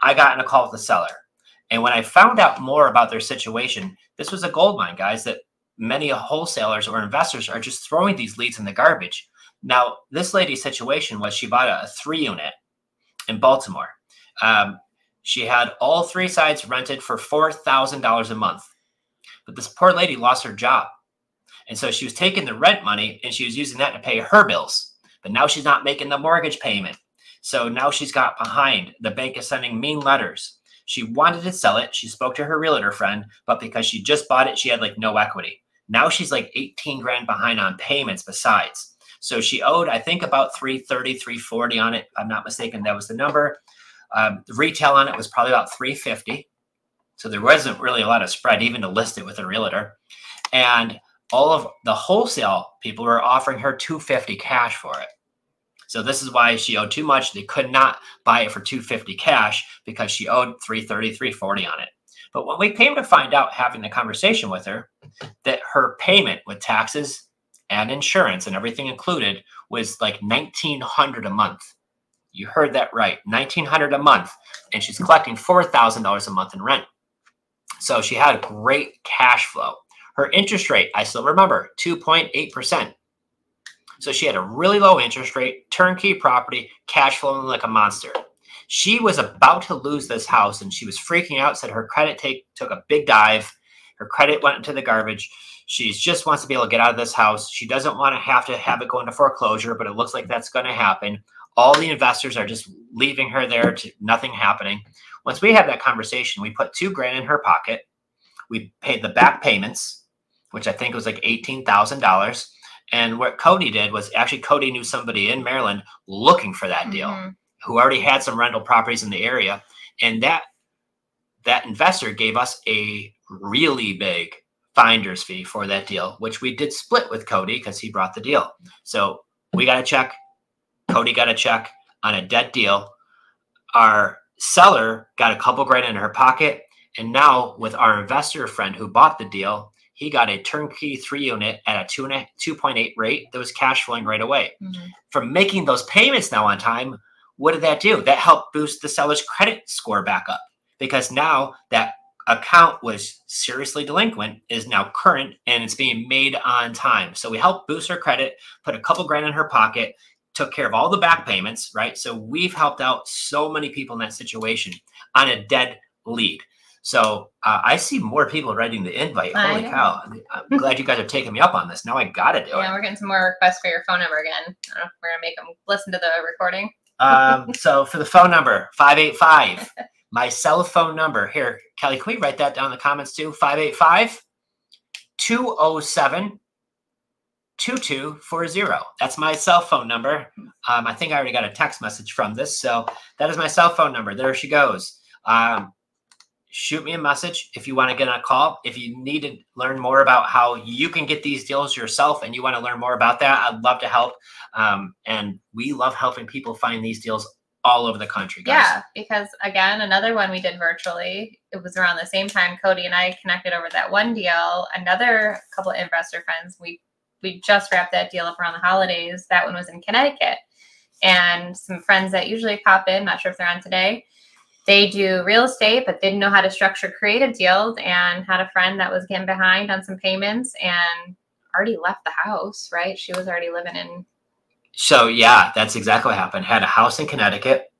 I got in a call with the seller. And when I found out more about their situation, this was a gold mine, guys, that many wholesalers or investors are just throwing these leads in the garbage. Now, this lady's situation was she bought a three unit in Baltimore. Um, she had all three sides rented for $4,000 a month. But this poor lady lost her job and so she was taking the rent money and she was using that to pay her bills. But now she's not making the mortgage payment. So now she's got behind. The bank is sending mean letters. She wanted to sell it. She spoke to her realtor friend, but because she just bought it, she had like no equity. Now she's like 18 grand behind on payments besides. So she owed, I think, about 330, 340 on it. I'm not mistaken. That was the number. Um, the retail on it was probably about 350. So there wasn't really a lot of spread even to list it with a realtor. And all of the wholesale people were offering her 250 cash for it. So this is why she owed too much. They could not buy it for 250 cash because she owed 330, 340 on it. But when we came to find out having the conversation with her that her payment with taxes and insurance and everything included was like 1900 a month. You heard that right. 1900 a month and she's collecting $4,000 a month in rent. So she had great cash flow. Her interest rate, I still remember, 2.8%. So she had a really low interest rate, turnkey property, cash flowing like a monster. She was about to lose this house and she was freaking out, said her credit take, took a big dive. Her credit went into the garbage. She just wants to be able to get out of this house. She doesn't want to have to have it go into foreclosure, but it looks like that's going to happen. All the investors are just leaving her there to nothing happening. Once we had that conversation, we put two grand in her pocket. We paid the back payments which I think was like $18,000. And what Cody did was actually Cody knew somebody in Maryland looking for that deal mm-hmm. who already had some rental properties in the area. And that that investor gave us a really big finder's fee for that deal, which we did split with Cody because he brought the deal. So we got a check. Cody got a check on a debt deal. Our seller got a couple grand in her pocket. And now with our investor friend who bought the deal, he got a turnkey three unit at a two and a 2.8 rate that was cash flowing right away. Mm-hmm. From making those payments now on time, what did that do? That helped boost the seller's credit score back up because now that account was seriously delinquent is now current and it's being made on time. So we helped boost her credit, put a couple grand in her pocket, took care of all the back payments, right? So we've helped out so many people in that situation on a dead lead. So uh, I see more people writing the invite. Holy cow! I'm glad you guys are taking me up on this. Now I got to do yeah, it. Yeah, we're getting some more requests for your phone number again. we're gonna make them listen to the recording. um, so for the phone number, five eight five. My cell phone number here, Kelly. Can we write that down in the comments too? 585 207 2240. That's my cell phone number. Um, I think I already got a text message from this. So that is my cell phone number. There she goes. Um, shoot me a message if you want to get on a call. If you need to learn more about how you can get these deals yourself and you want to learn more about that, I'd love to help. Um, and we love helping people find these deals all over the country. Guys. Yeah, because again, another one we did virtually. It was around the same time Cody and I connected over that one deal. Another couple of investor friends, we we just wrapped that deal up around the holidays. That one was in Connecticut. And some friends that usually pop in, not sure if they're on today, they do real estate, but didn't know how to structure creative deals and had a friend that was getting behind on some payments and already left the house, right? She was already living in. So, yeah, that's exactly what happened. Had a house in Connecticut.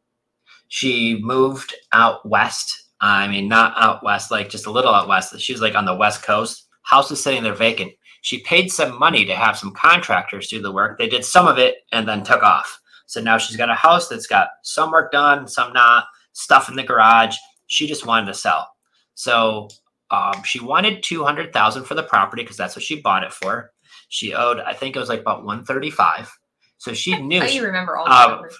She moved out west. I mean, not out west, like just a little out west. She was like on the west coast. House was sitting there vacant. She paid some money to have some contractors do the work. They did some of it and then took off. So now she's got a house that's got some work done, some not stuff in the garage. She just wanted to sell. So um, she wanted 200,000 for the property because that's what she bought it for. She owed, I think it was like about 135. So she knew. How she, you remember all the uh, numbers?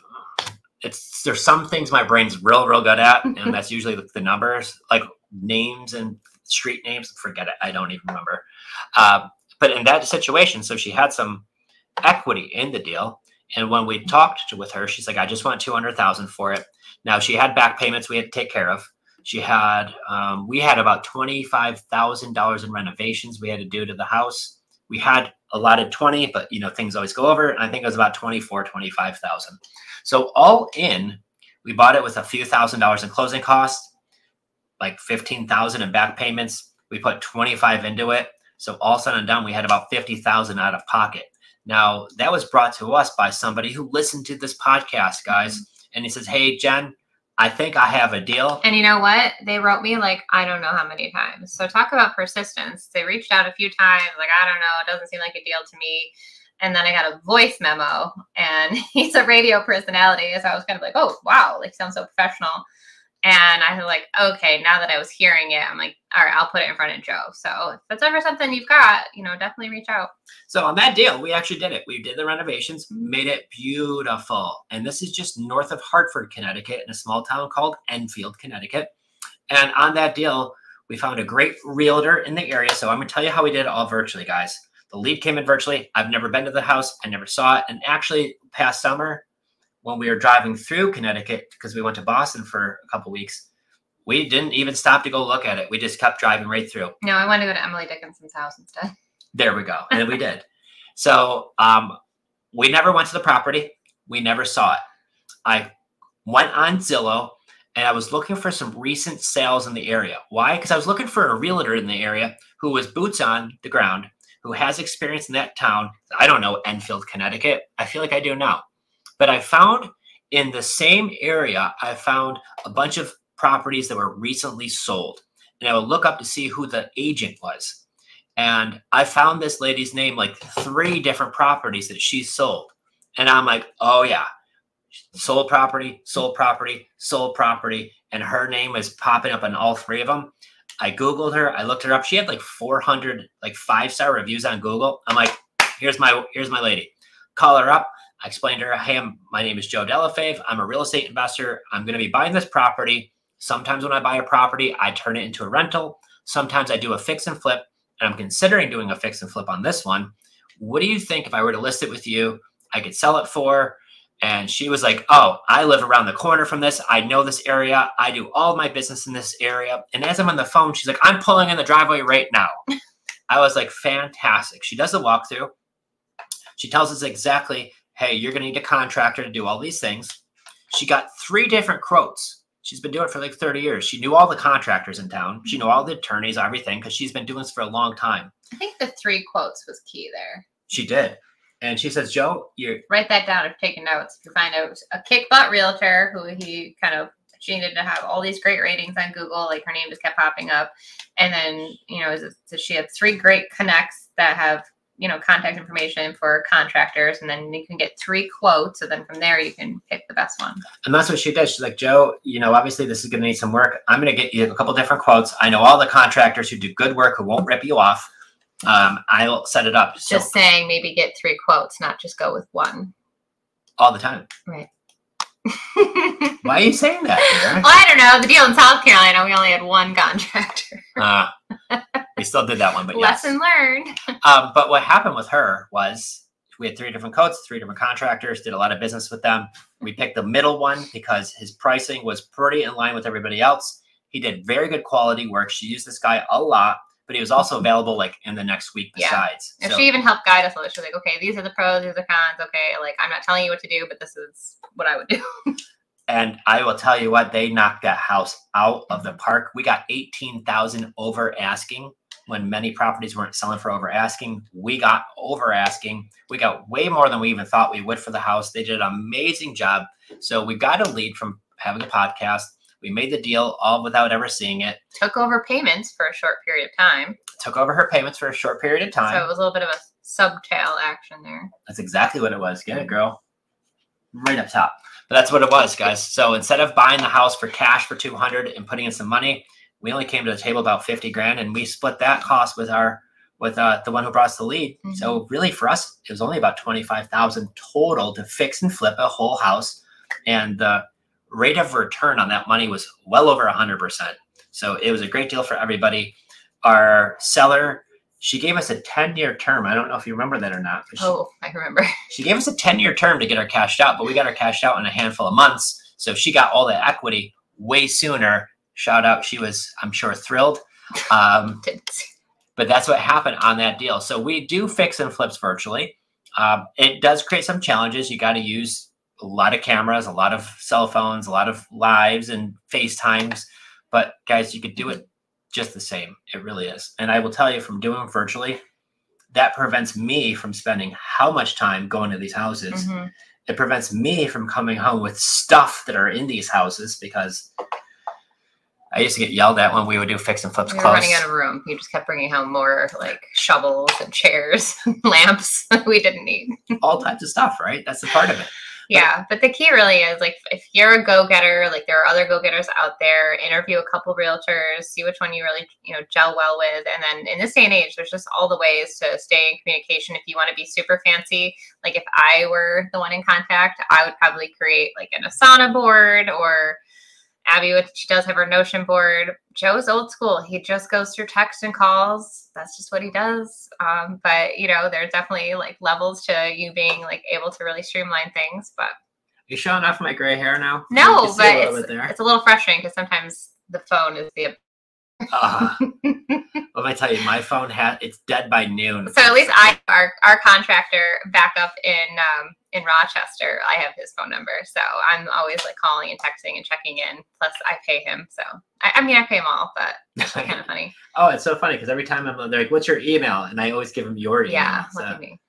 it's there's some things my brain's real real good at, and that's usually the, the numbers, like names and street names. Forget it, I don't even remember. Uh, but in that situation, so she had some equity in the deal, and when we talked to, with her, she's like, "I just want two hundred thousand for it." Now she had back payments we had to take care of. She had um, we had about twenty five thousand dollars in renovations we had to do to the house. We had allotted twenty, but you know things always go over. And I think it was about 24, 25,000. So all in, we bought it with a few thousand dollars in closing costs, like fifteen thousand in back payments. We put twenty five into it. So all said and done, we had about fifty thousand out of pocket. Now that was brought to us by somebody who listened to this podcast, guys and he says, "Hey, Jenn, I think I have a deal." And you know what? They wrote me like I don't know how many times. So talk about persistence. They reached out a few times, like I don't know, it doesn't seem like a deal to me. And then I got a voice memo, and he's a radio personality, so I was kind of like, oh wow, like sounds so professional. And I was like, okay, now that I was hearing it, I'm like, all right, I'll put it in front of Joe. So if it's ever something you've got, you know, definitely reach out. So on that deal, we actually did it. We did the renovations, made it beautiful. And this is just north of Hartford, Connecticut, in a small town called Enfield, Connecticut. And on that deal, we found a great realtor in the area. So I'm going to tell you how we did it all virtually, guys. The lead came in virtually. I've never been to the house. I never saw it. And actually, past summer, when we were driving through Connecticut, because we went to Boston for a couple weeks, we didn't even stop to go look at it. We just kept driving right through. No, I want to go to Emily Dickinson's house instead. There we go. And we did. So um, we never went to the property. We never saw it. I went on Zillow and I was looking for some recent sales in the area. Why? Because I was looking for a realtor in the area who was boots on the ground, who has experience in that town. I don't know Enfield, Connecticut. I feel like I do now. But I found in the same area, I found a bunch of properties that were recently sold. And I would look up to see who the agent was. And I found this lady's name like three different properties that she sold. And I'm like, oh, yeah, sold property, sold property, sold property. And her name is popping up on all three of them. I Googled her. I looked her up. She had like 400, like five star reviews on Google. I'm like, here's my, here's my lady. Call her up. I explained to her, hey, I'm, my name is Joe Dellefave. I'm a real estate investor. I'm going to be buying this property. Sometimes when I buy a property, I turn it into a rental. Sometimes I do a fix and flip, and I'm considering doing a fix and flip on this one. What do you think if I were to list it with you? I could sell it for. And she was like, Oh, I live around the corner from this. I know this area. I do all my business in this area. And as I'm on the phone, she's like, I'm pulling in the driveway right now. I was like, Fantastic. She does a walkthrough. She tells us exactly hey, you're going to need a contractor to do all these things. She got three different quotes. She's been doing it for like 30 years. She knew all the contractors in town. She knew all the attorneys, everything, because she's been doing this for a long time. I think the three quotes was key there. She did. And she says, Joe, you're Write that down if taking notes. If you find out a kick butt realtor who he kind of she needed to have all these great ratings on Google, like her name just kept popping up. And then, you know, so she had three great connects that have you know contact information for contractors and then you can get three quotes and then from there you can pick the best one. And that's what she did. She's like joe you know obviously this is going to need some work. I'm going to get you a couple different quotes. I know all the contractors who do good work who won't rip you off. Um, i'll set it up. Just saying maybe get three quotes not just go with one. All the time. Right. Why are you saying that? Well, I don't know. The deal in South Carolina, we only had one contractor. Uh, we still did that one, but yes. Lesson learned. Um, but what happened with her was we had three different coats, three different contractors, did a lot of business with them. We picked the middle one because his pricing was pretty in line with everybody else. He did very good quality work. She used this guy a lot, but he was also available like in the next week Yeah. besides. And So- she even helped guide us a little. She was like, okay, these are the pros, these are the cons. Okay, like I'm not telling you what to do, but this is what I would do. And I will tell you what, they knocked that house out of the park. We got 18,000 over asking when many properties weren't selling for over asking. We got over asking. We got way more than we even thought we would for the house. They did an amazing job. So we got a lead from having a podcast. We made the deal all without ever seeing it. Took over payments for a short period of time. Took over her payments for a short period of time. So it was a little bit of a subtail action there. That's exactly what it was. Get it, girl. Right up top. But that's what it was, guys. So instead of buying the house for cash for 200 and putting in some money, we only came to the table about 50 grand and we split that cost with our with uh, the one who brought us the lead. So really for us, it was only about 25,000 total to fix and flip a whole house. And the rate of return on that money was well over 100%. So it was a great deal for everybody. Our seller, she gave us a 10 year term. I don't know if you remember that or not. but she- Oh, I remember. she gave us a 10 year term to get her cashed out, but we got her cashed out in a handful of months. So she got all the equity way sooner. Shout out. She was, I'm sure, thrilled. Um, but that's what happened on that deal. So we do fix and flips virtually. Um, it does create some challenges. You got to use a lot of cameras, a lot of cell phones, a lot of lives and FaceTimes. But guys, you could do it just the same. It really is. And I will tell you from doing virtually, that prevents me from spending how much time going to these houses. Mhm. It prevents me from coming home with stuff that are in these houses because I used to get yelled at when we would do fix and flips We were close. running out of room. You just kept bringing home more like shovels and chairs, lamps we didn't need. all types of stuff, right? That's the part of it. Yeah, but the key really is like if you're a go-getter, like there are other go-getters out there, interview a couple realtors, see which one you really, you know, gel well with. And then in this day and age, there's just all the ways to stay in communication. If you want to be super fancy, like if I were the one in contact, I would probably create like an Asana board or Abby she does have her Notion board. Joe's old school. He just goes through text and calls. That's just what he does. Um, but you know, there's definitely like levels to you being like able to really streamline things. But you showing off my gray hair now? No, but it's, it's a little frustrating because sometimes the phone is the Uh, let me tell you, my phone had it's dead by noon. so at least I our our contractor back up in um in Rochester, I have his phone number. So I'm always like calling and texting and checking in. Plus I pay him. So I, I mean I pay him all, but it's kind of funny. oh, it's so funny because every time I'm they're like, "What's your email?" and I always give them your email. Yeah, So look at me.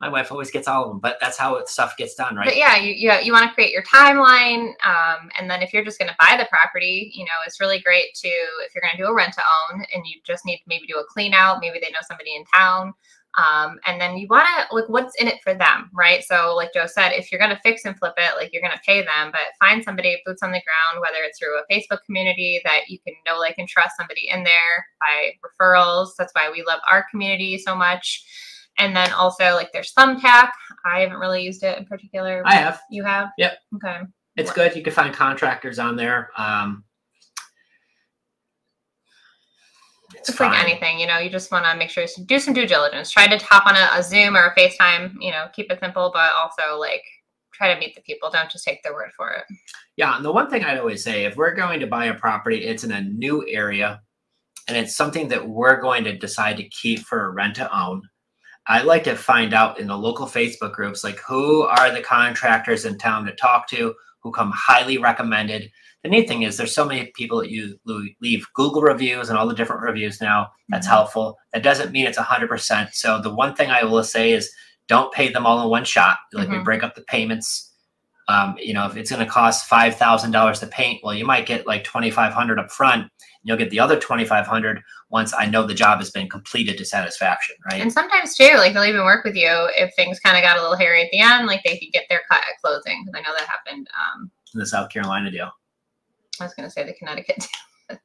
My wife always gets all of them, but that's how stuff gets done, right? But yeah, you you, you want to create your timeline, um, and then if you're just going to buy the property, you know, it's really great to if you're going to do a rent to own, and you just need to maybe do a clean out. Maybe they know somebody in town, um, and then you want to like what's in it for them, right? So like Joe said, if you're going to fix and flip it, like you're going to pay them, but find somebody boots on the ground, whether it's through a Facebook community that you can know, like, and trust somebody in there by referrals. That's why we love our community so much. And then also like there's Thumbtack. I haven't really used it in particular. I have. You have? Yep. Okay. It's good. You can find contractors on there. Um, it's It's like anything, you know, you just want to make sure you do some due diligence. Try to hop on a, a Zoom or a FaceTime, you know, keep it simple, but also like try to meet the people. Don't just take their word for it. Yeah, and the one thing I'd always say, if we're going to buy a property, it's in a new area, and it's something that we're going to decide to keep for a rent to own. I like to find out in the local Facebook groups, like who are the contractors in town to talk to, who come highly recommended. The neat thing is, there's so many people that you leave Google reviews and all the different reviews now. That's Mhm. helpful. That doesn't mean it's 100%. So the one thing I will say is, don't pay them all in one shot. Like we Mhm. break up the payments. Um, you know, if it's going to cost five thousand dollars to paint, well, you might get like twenty five hundred up front. You'll get the other twenty five hundred once I know the job has been completed to satisfaction, right? And sometimes too, like they'll even work with you if things kind of got a little hairy at the end, like they could get their cut at closing. Because I know that happened. Um, In the South Carolina deal. I was going to say the Connecticut. Deal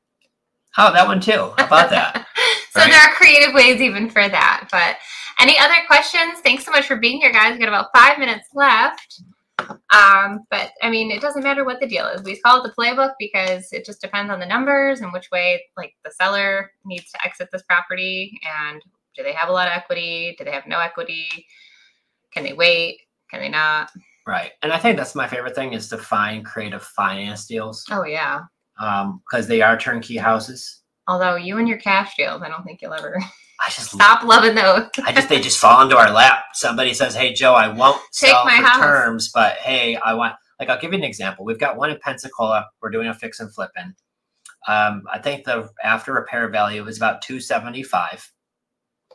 oh, that one too. How about that? so Right. there are creative ways even for that. But any other questions? Thanks so much for being here, guys. We got about five minutes left. Um, but I mean, it doesn't matter what the deal is. We call it the playbook because it just depends on the numbers and which way, like, the seller needs to exit this property and do they have a lot of equity? Do they have no equity? Can they wait? Can they not? Right. And I think that's my favorite thing is to find creative finance deals Oh yeah. because they are turnkey houses. Although you and your cash deals, I don't think you'll ever I just stop loving those. I just they just fall into our lap. Somebody says, "Hey Joe, I won't Take sell my for house." terms, but hey, I want." Like I'll give you an example. We've got one in Pensacola. We're doing a fix and flip in. Um, I think the after repair value is about two seventy five,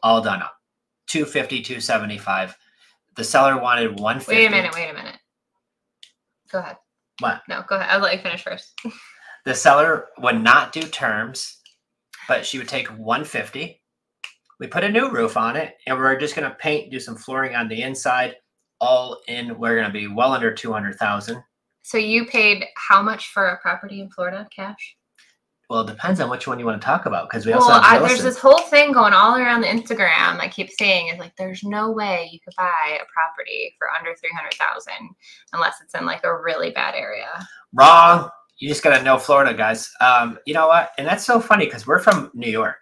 all done up. 250, 275. The seller wanted one fifty. Wait a minute. Wait a minute. Go ahead. What? No, go ahead. I'll let you finish first. The seller would not do terms, but she would take 150. We put a new roof on it, and we're just going to paint, do some flooring on the inside. All in, we're going to be well under 200,000. So you paid how much for a property in Florida, cash? Well, it depends on which one you want to talk about because we also Well, have I, there's this whole thing going all around the Instagram. I keep saying is like, there's no way you could buy a property for under three hundred thousand unless it's in like a really bad area. Wrong. You just got to know Florida, guys. Um, you know what? And that's so funny because we're from New York.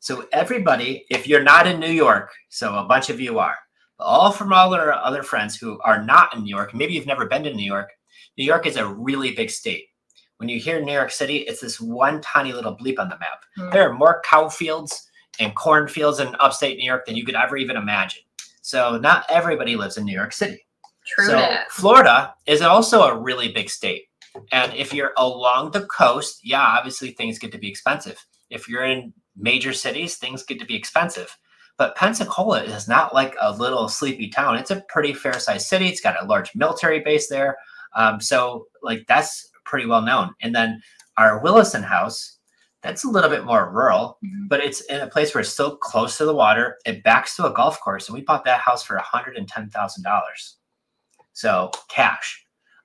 So everybody, if you're not in New York, so a bunch of you are, all from all our other friends who are not in New York, maybe you've never been to New York. New York is a really big state. When you hear New York City, it's this one tiny little bleep on the map. Hmm. There are more cow fields and cornfields in upstate New York than you could ever even imagine. So not everybody lives in New York City. True So that. Florida is also a really big state. And if you're along the coast, yeah, obviously things get to be expensive. If you're in major cities, things get to be expensive. But Pensacola is not like a little sleepy town. It's a pretty fair sized city. It's got a large military base there. Um, so, like, that's pretty well known. And then our Williston house, that's a little bit more rural, Mhm. but it's in a place where it's still close to the water. It backs to a golf course. And we bought that house for $110,000. So, cash.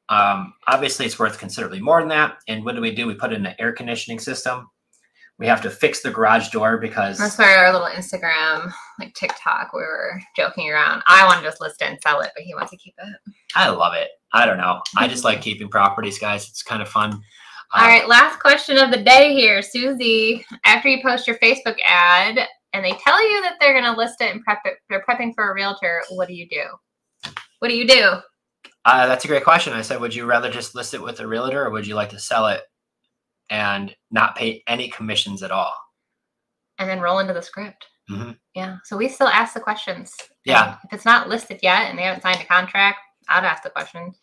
Um, obviously, it's worth considerably more than that. And what do we do? We put in an air conditioning system. We have to fix the garage door because That's why our little Instagram, like TikTok, we were joking around. I want to just list it and sell it, but he wants to keep it. I love it. I don't know. I just like keeping properties, guys. It's kind of fun. Uh, All right, last question of the day here, Susie. After you post your Facebook ad and they tell you that they're going to list it and prep it, they're prepping for a realtor, what do you do? What do you do? Uh, that's a great question. I said, would you rather just list it with a realtor or would you like to sell it and not pay any commissions at all? And then roll into the script. Mhm. Yeah. So we still ask the questions. Yeah. If it's not listed yet and they haven't signed a contract, I'd ask the question.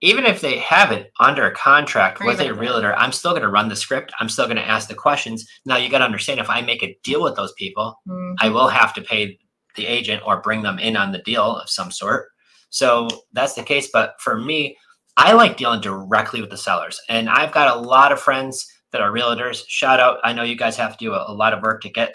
Even if they have it under a contract Or with a realtor, I'm still going to run the script. I'm still going to ask the questions. Now, you got to understand if I make a deal with those people, Mm, I will have to pay the agent or bring them in on the deal of some sort. So that's the case. But for me, I like dealing directly with the sellers. And I've got a lot of friends that are realtors. Shout out. I know you guys have to do a, a lot of work to get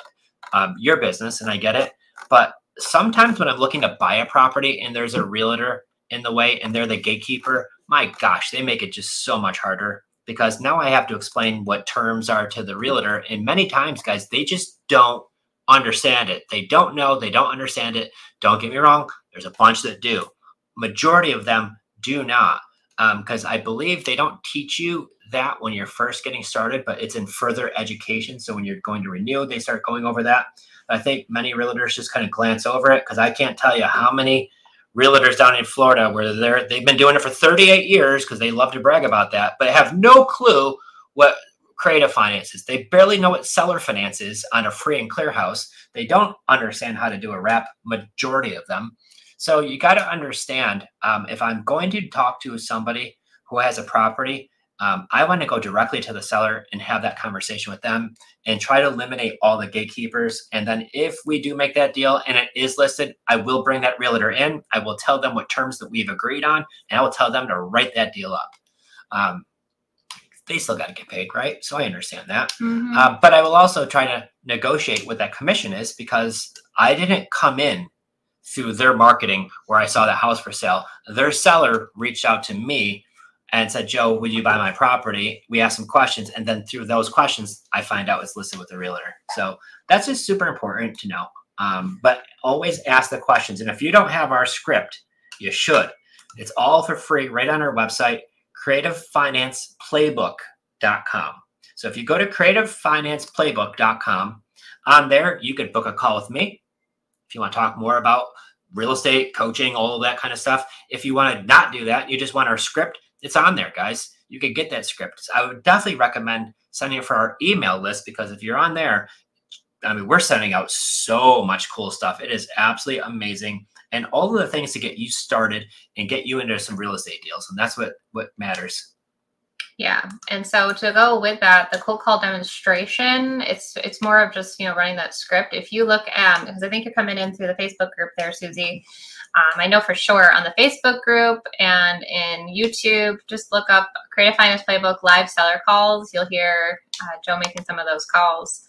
um, your business, and I get it. But sometimes when I'm looking to buy a property and there's a realtor in the way and they're the gatekeeper, my gosh, they make it just so much harder because now I have to explain what terms are to the realtor. And many times, guys, they just don't understand it. They don't know, they don't understand it. Don't get me wrong, there's a bunch that do. Majority of them do not. Um, because I believe they don't teach you that when you're first getting started, but it's in further education. So when you're going to renew, they start going over that. I think many realtors just kind of glance over it because I can't tell you how many realtors down in Florida where they're they've been doing it for 38 years because they love to brag about that, but have no clue what creative finance is. They barely know what seller finance is on a free and clear house. They don't understand how to do a wrap, majority of them. So you got to understand um, if I'm going to talk to somebody who has a property, um, I want to go directly to the seller and have that conversation with them and try to eliminate all the gatekeepers. And then if we do make that deal and it is listed, I will bring that realtor in. I will tell them what terms that we've agreed on, and I will tell them to write that deal up. Um, they still got to get paid, right? So I understand that. mhm. Uh, but I will also try to negotiate what that commission is because I didn't come in through their marketing where I saw the house for sale. Their seller reached out to me and said, Joe, would you buy my property? We asked some questions. And then through those questions, I find out it's listed with the realtor. So that's just super important to know. Um, but always ask the questions. And if you don't have our script, you should, It's all for free right on our website, creativefinanceplaybook.com. So if you go to creativefinanceplaybook.com, on there, you could book a call with me if you want to talk more about real estate, coaching, all of that kind of stuff. If you want to not do that, you just want our script, it's on there, guys. You can get that script. I would definitely recommend signing up for our email list because if you're on there, I mean, we're sending out so much cool stuff. It is absolutely amazing. And all of the things to get you started and get you into some real estate deals. And that's what what matters. Yeah. And so to go with that, the cold call demonstration, it's it's more of just, you know, running that script. If you look at because I think you're coming in through the Facebook group there, Susie. Um, I know for sure on the Facebook group and in YouTube, just look up Creative Finance Playbook live seller calls. You'll hear uh, Joe making some of those calls.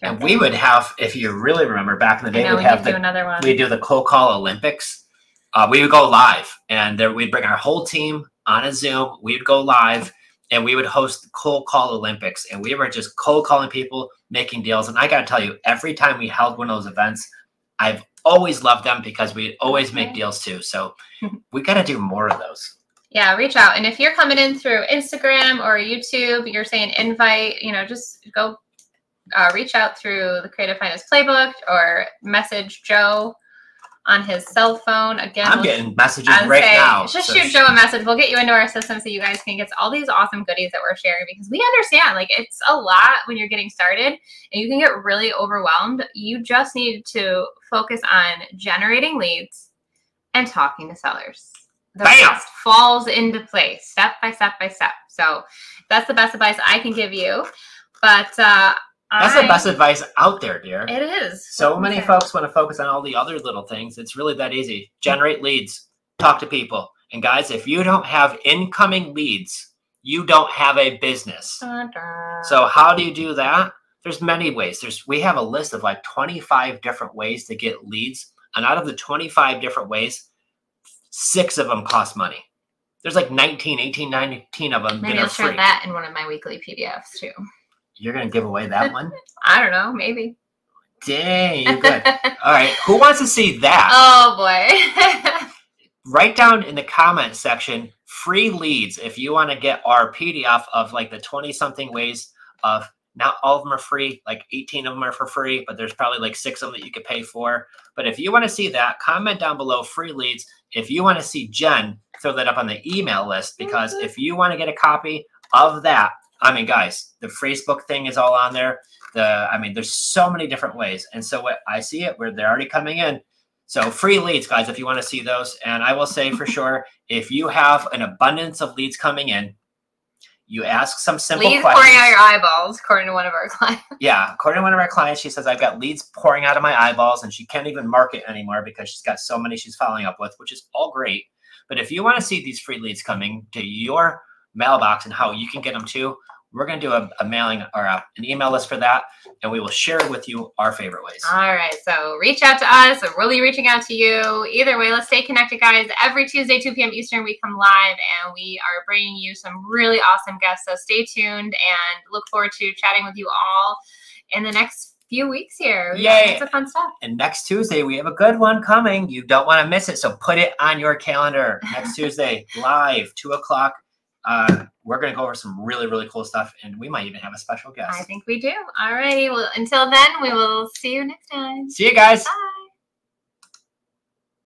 And we would have, if you really remember back in the day, know, we'd we have the do another one. we do the cold call Olympics. Uh, we would go live, and there we'd bring our whole team on a Zoom. We'd go live, and we would host the cold call Olympics, and we were just cold calling people, making deals. And I got to tell you, every time we held one of those events, I've always loved them because we always make deals too. So we got to do more of those. Yeah, reach out. And if you're coming in through Instagram or YouTube, you're saying invite, you know, just go uh, reach out through the Creative Finance Playbook or message Joe on his cell phone. Again, I'm we'll- getting messages right say, now. Just So shoot Joe a message. We'll get you into our system so you guys can get all these awesome goodies that we're sharing because we understand like it's a lot when you're getting started and you can get really overwhelmed. You just need to focus on generating leads and talking to sellers. The Bam! rest falls into place step by step by step. So that's the best advice I can give you. But uh, That's I, the best advice out there, dear. It is. So many folks want to focus on all the other little things. It's really that easy. Generate leads, talk to people. And guys, if you don't have incoming leads, you don't have a business. Dun, dun. So how do you do that? There's many ways. There's we have a list of like 25 different ways to get leads. And out of the 25 different ways, six of them cost money. There's like 19, 18, 19 of them maybe that I'll are share free. that in one of my weekly PDFs too. You're gonna give away that one? I don't know, maybe. Dang, you're good. All right. Who wants to see that? oh boy. write down in the comment section free leads if you want to get our PDF of like the 20 something ways of not all of them are free, like 18 of them are for free, but there's probably like six of them that you could pay for. But if you want to see that, comment down below free leads. If you want to see Jenn, throw that up on the email list because Mhm. if you want to get a copy of that, I mean, guys, the Facebook thing is all on there. The, I mean, there's so many different ways. And so what I see it where they're already coming in. So free leads, guys, if you want to see those. And I will say for sure, if you have an abundance of leads coming in, you ask some simple Leads questions. pouring out your eyeballs, according to one of our clients. yeah, according to one of our clients, she says I've got leads pouring out of my eyeballs, and she can't even market anymore because she's got so many she's following up with, which is all great. But if you want to see these free leads coming to your mailbox and how you can get them too, we're going to do a, a mailing or a, an email list for that, and we will share with you our favorite ways. All right, so reach out to us, we'll be reaching out to you. Either way, let's stay connected, guys. Every Tuesday, 2 p.m. Eastern, we come live and we are bringing you some really awesome guests. So stay tuned and look forward to chatting with you all in the next few weeks here. We Yay. Lots of fun stuff. And next Tuesday, we have a good one coming. You don't want to miss it. So put it on your calendar. Next Tuesday, live, two o'clock. Uh, we're going to go over some really, really cool stuff. And we might even have a special guest. I think we do. All righty. Well, until then, we will see you next time. See you guys. Bye.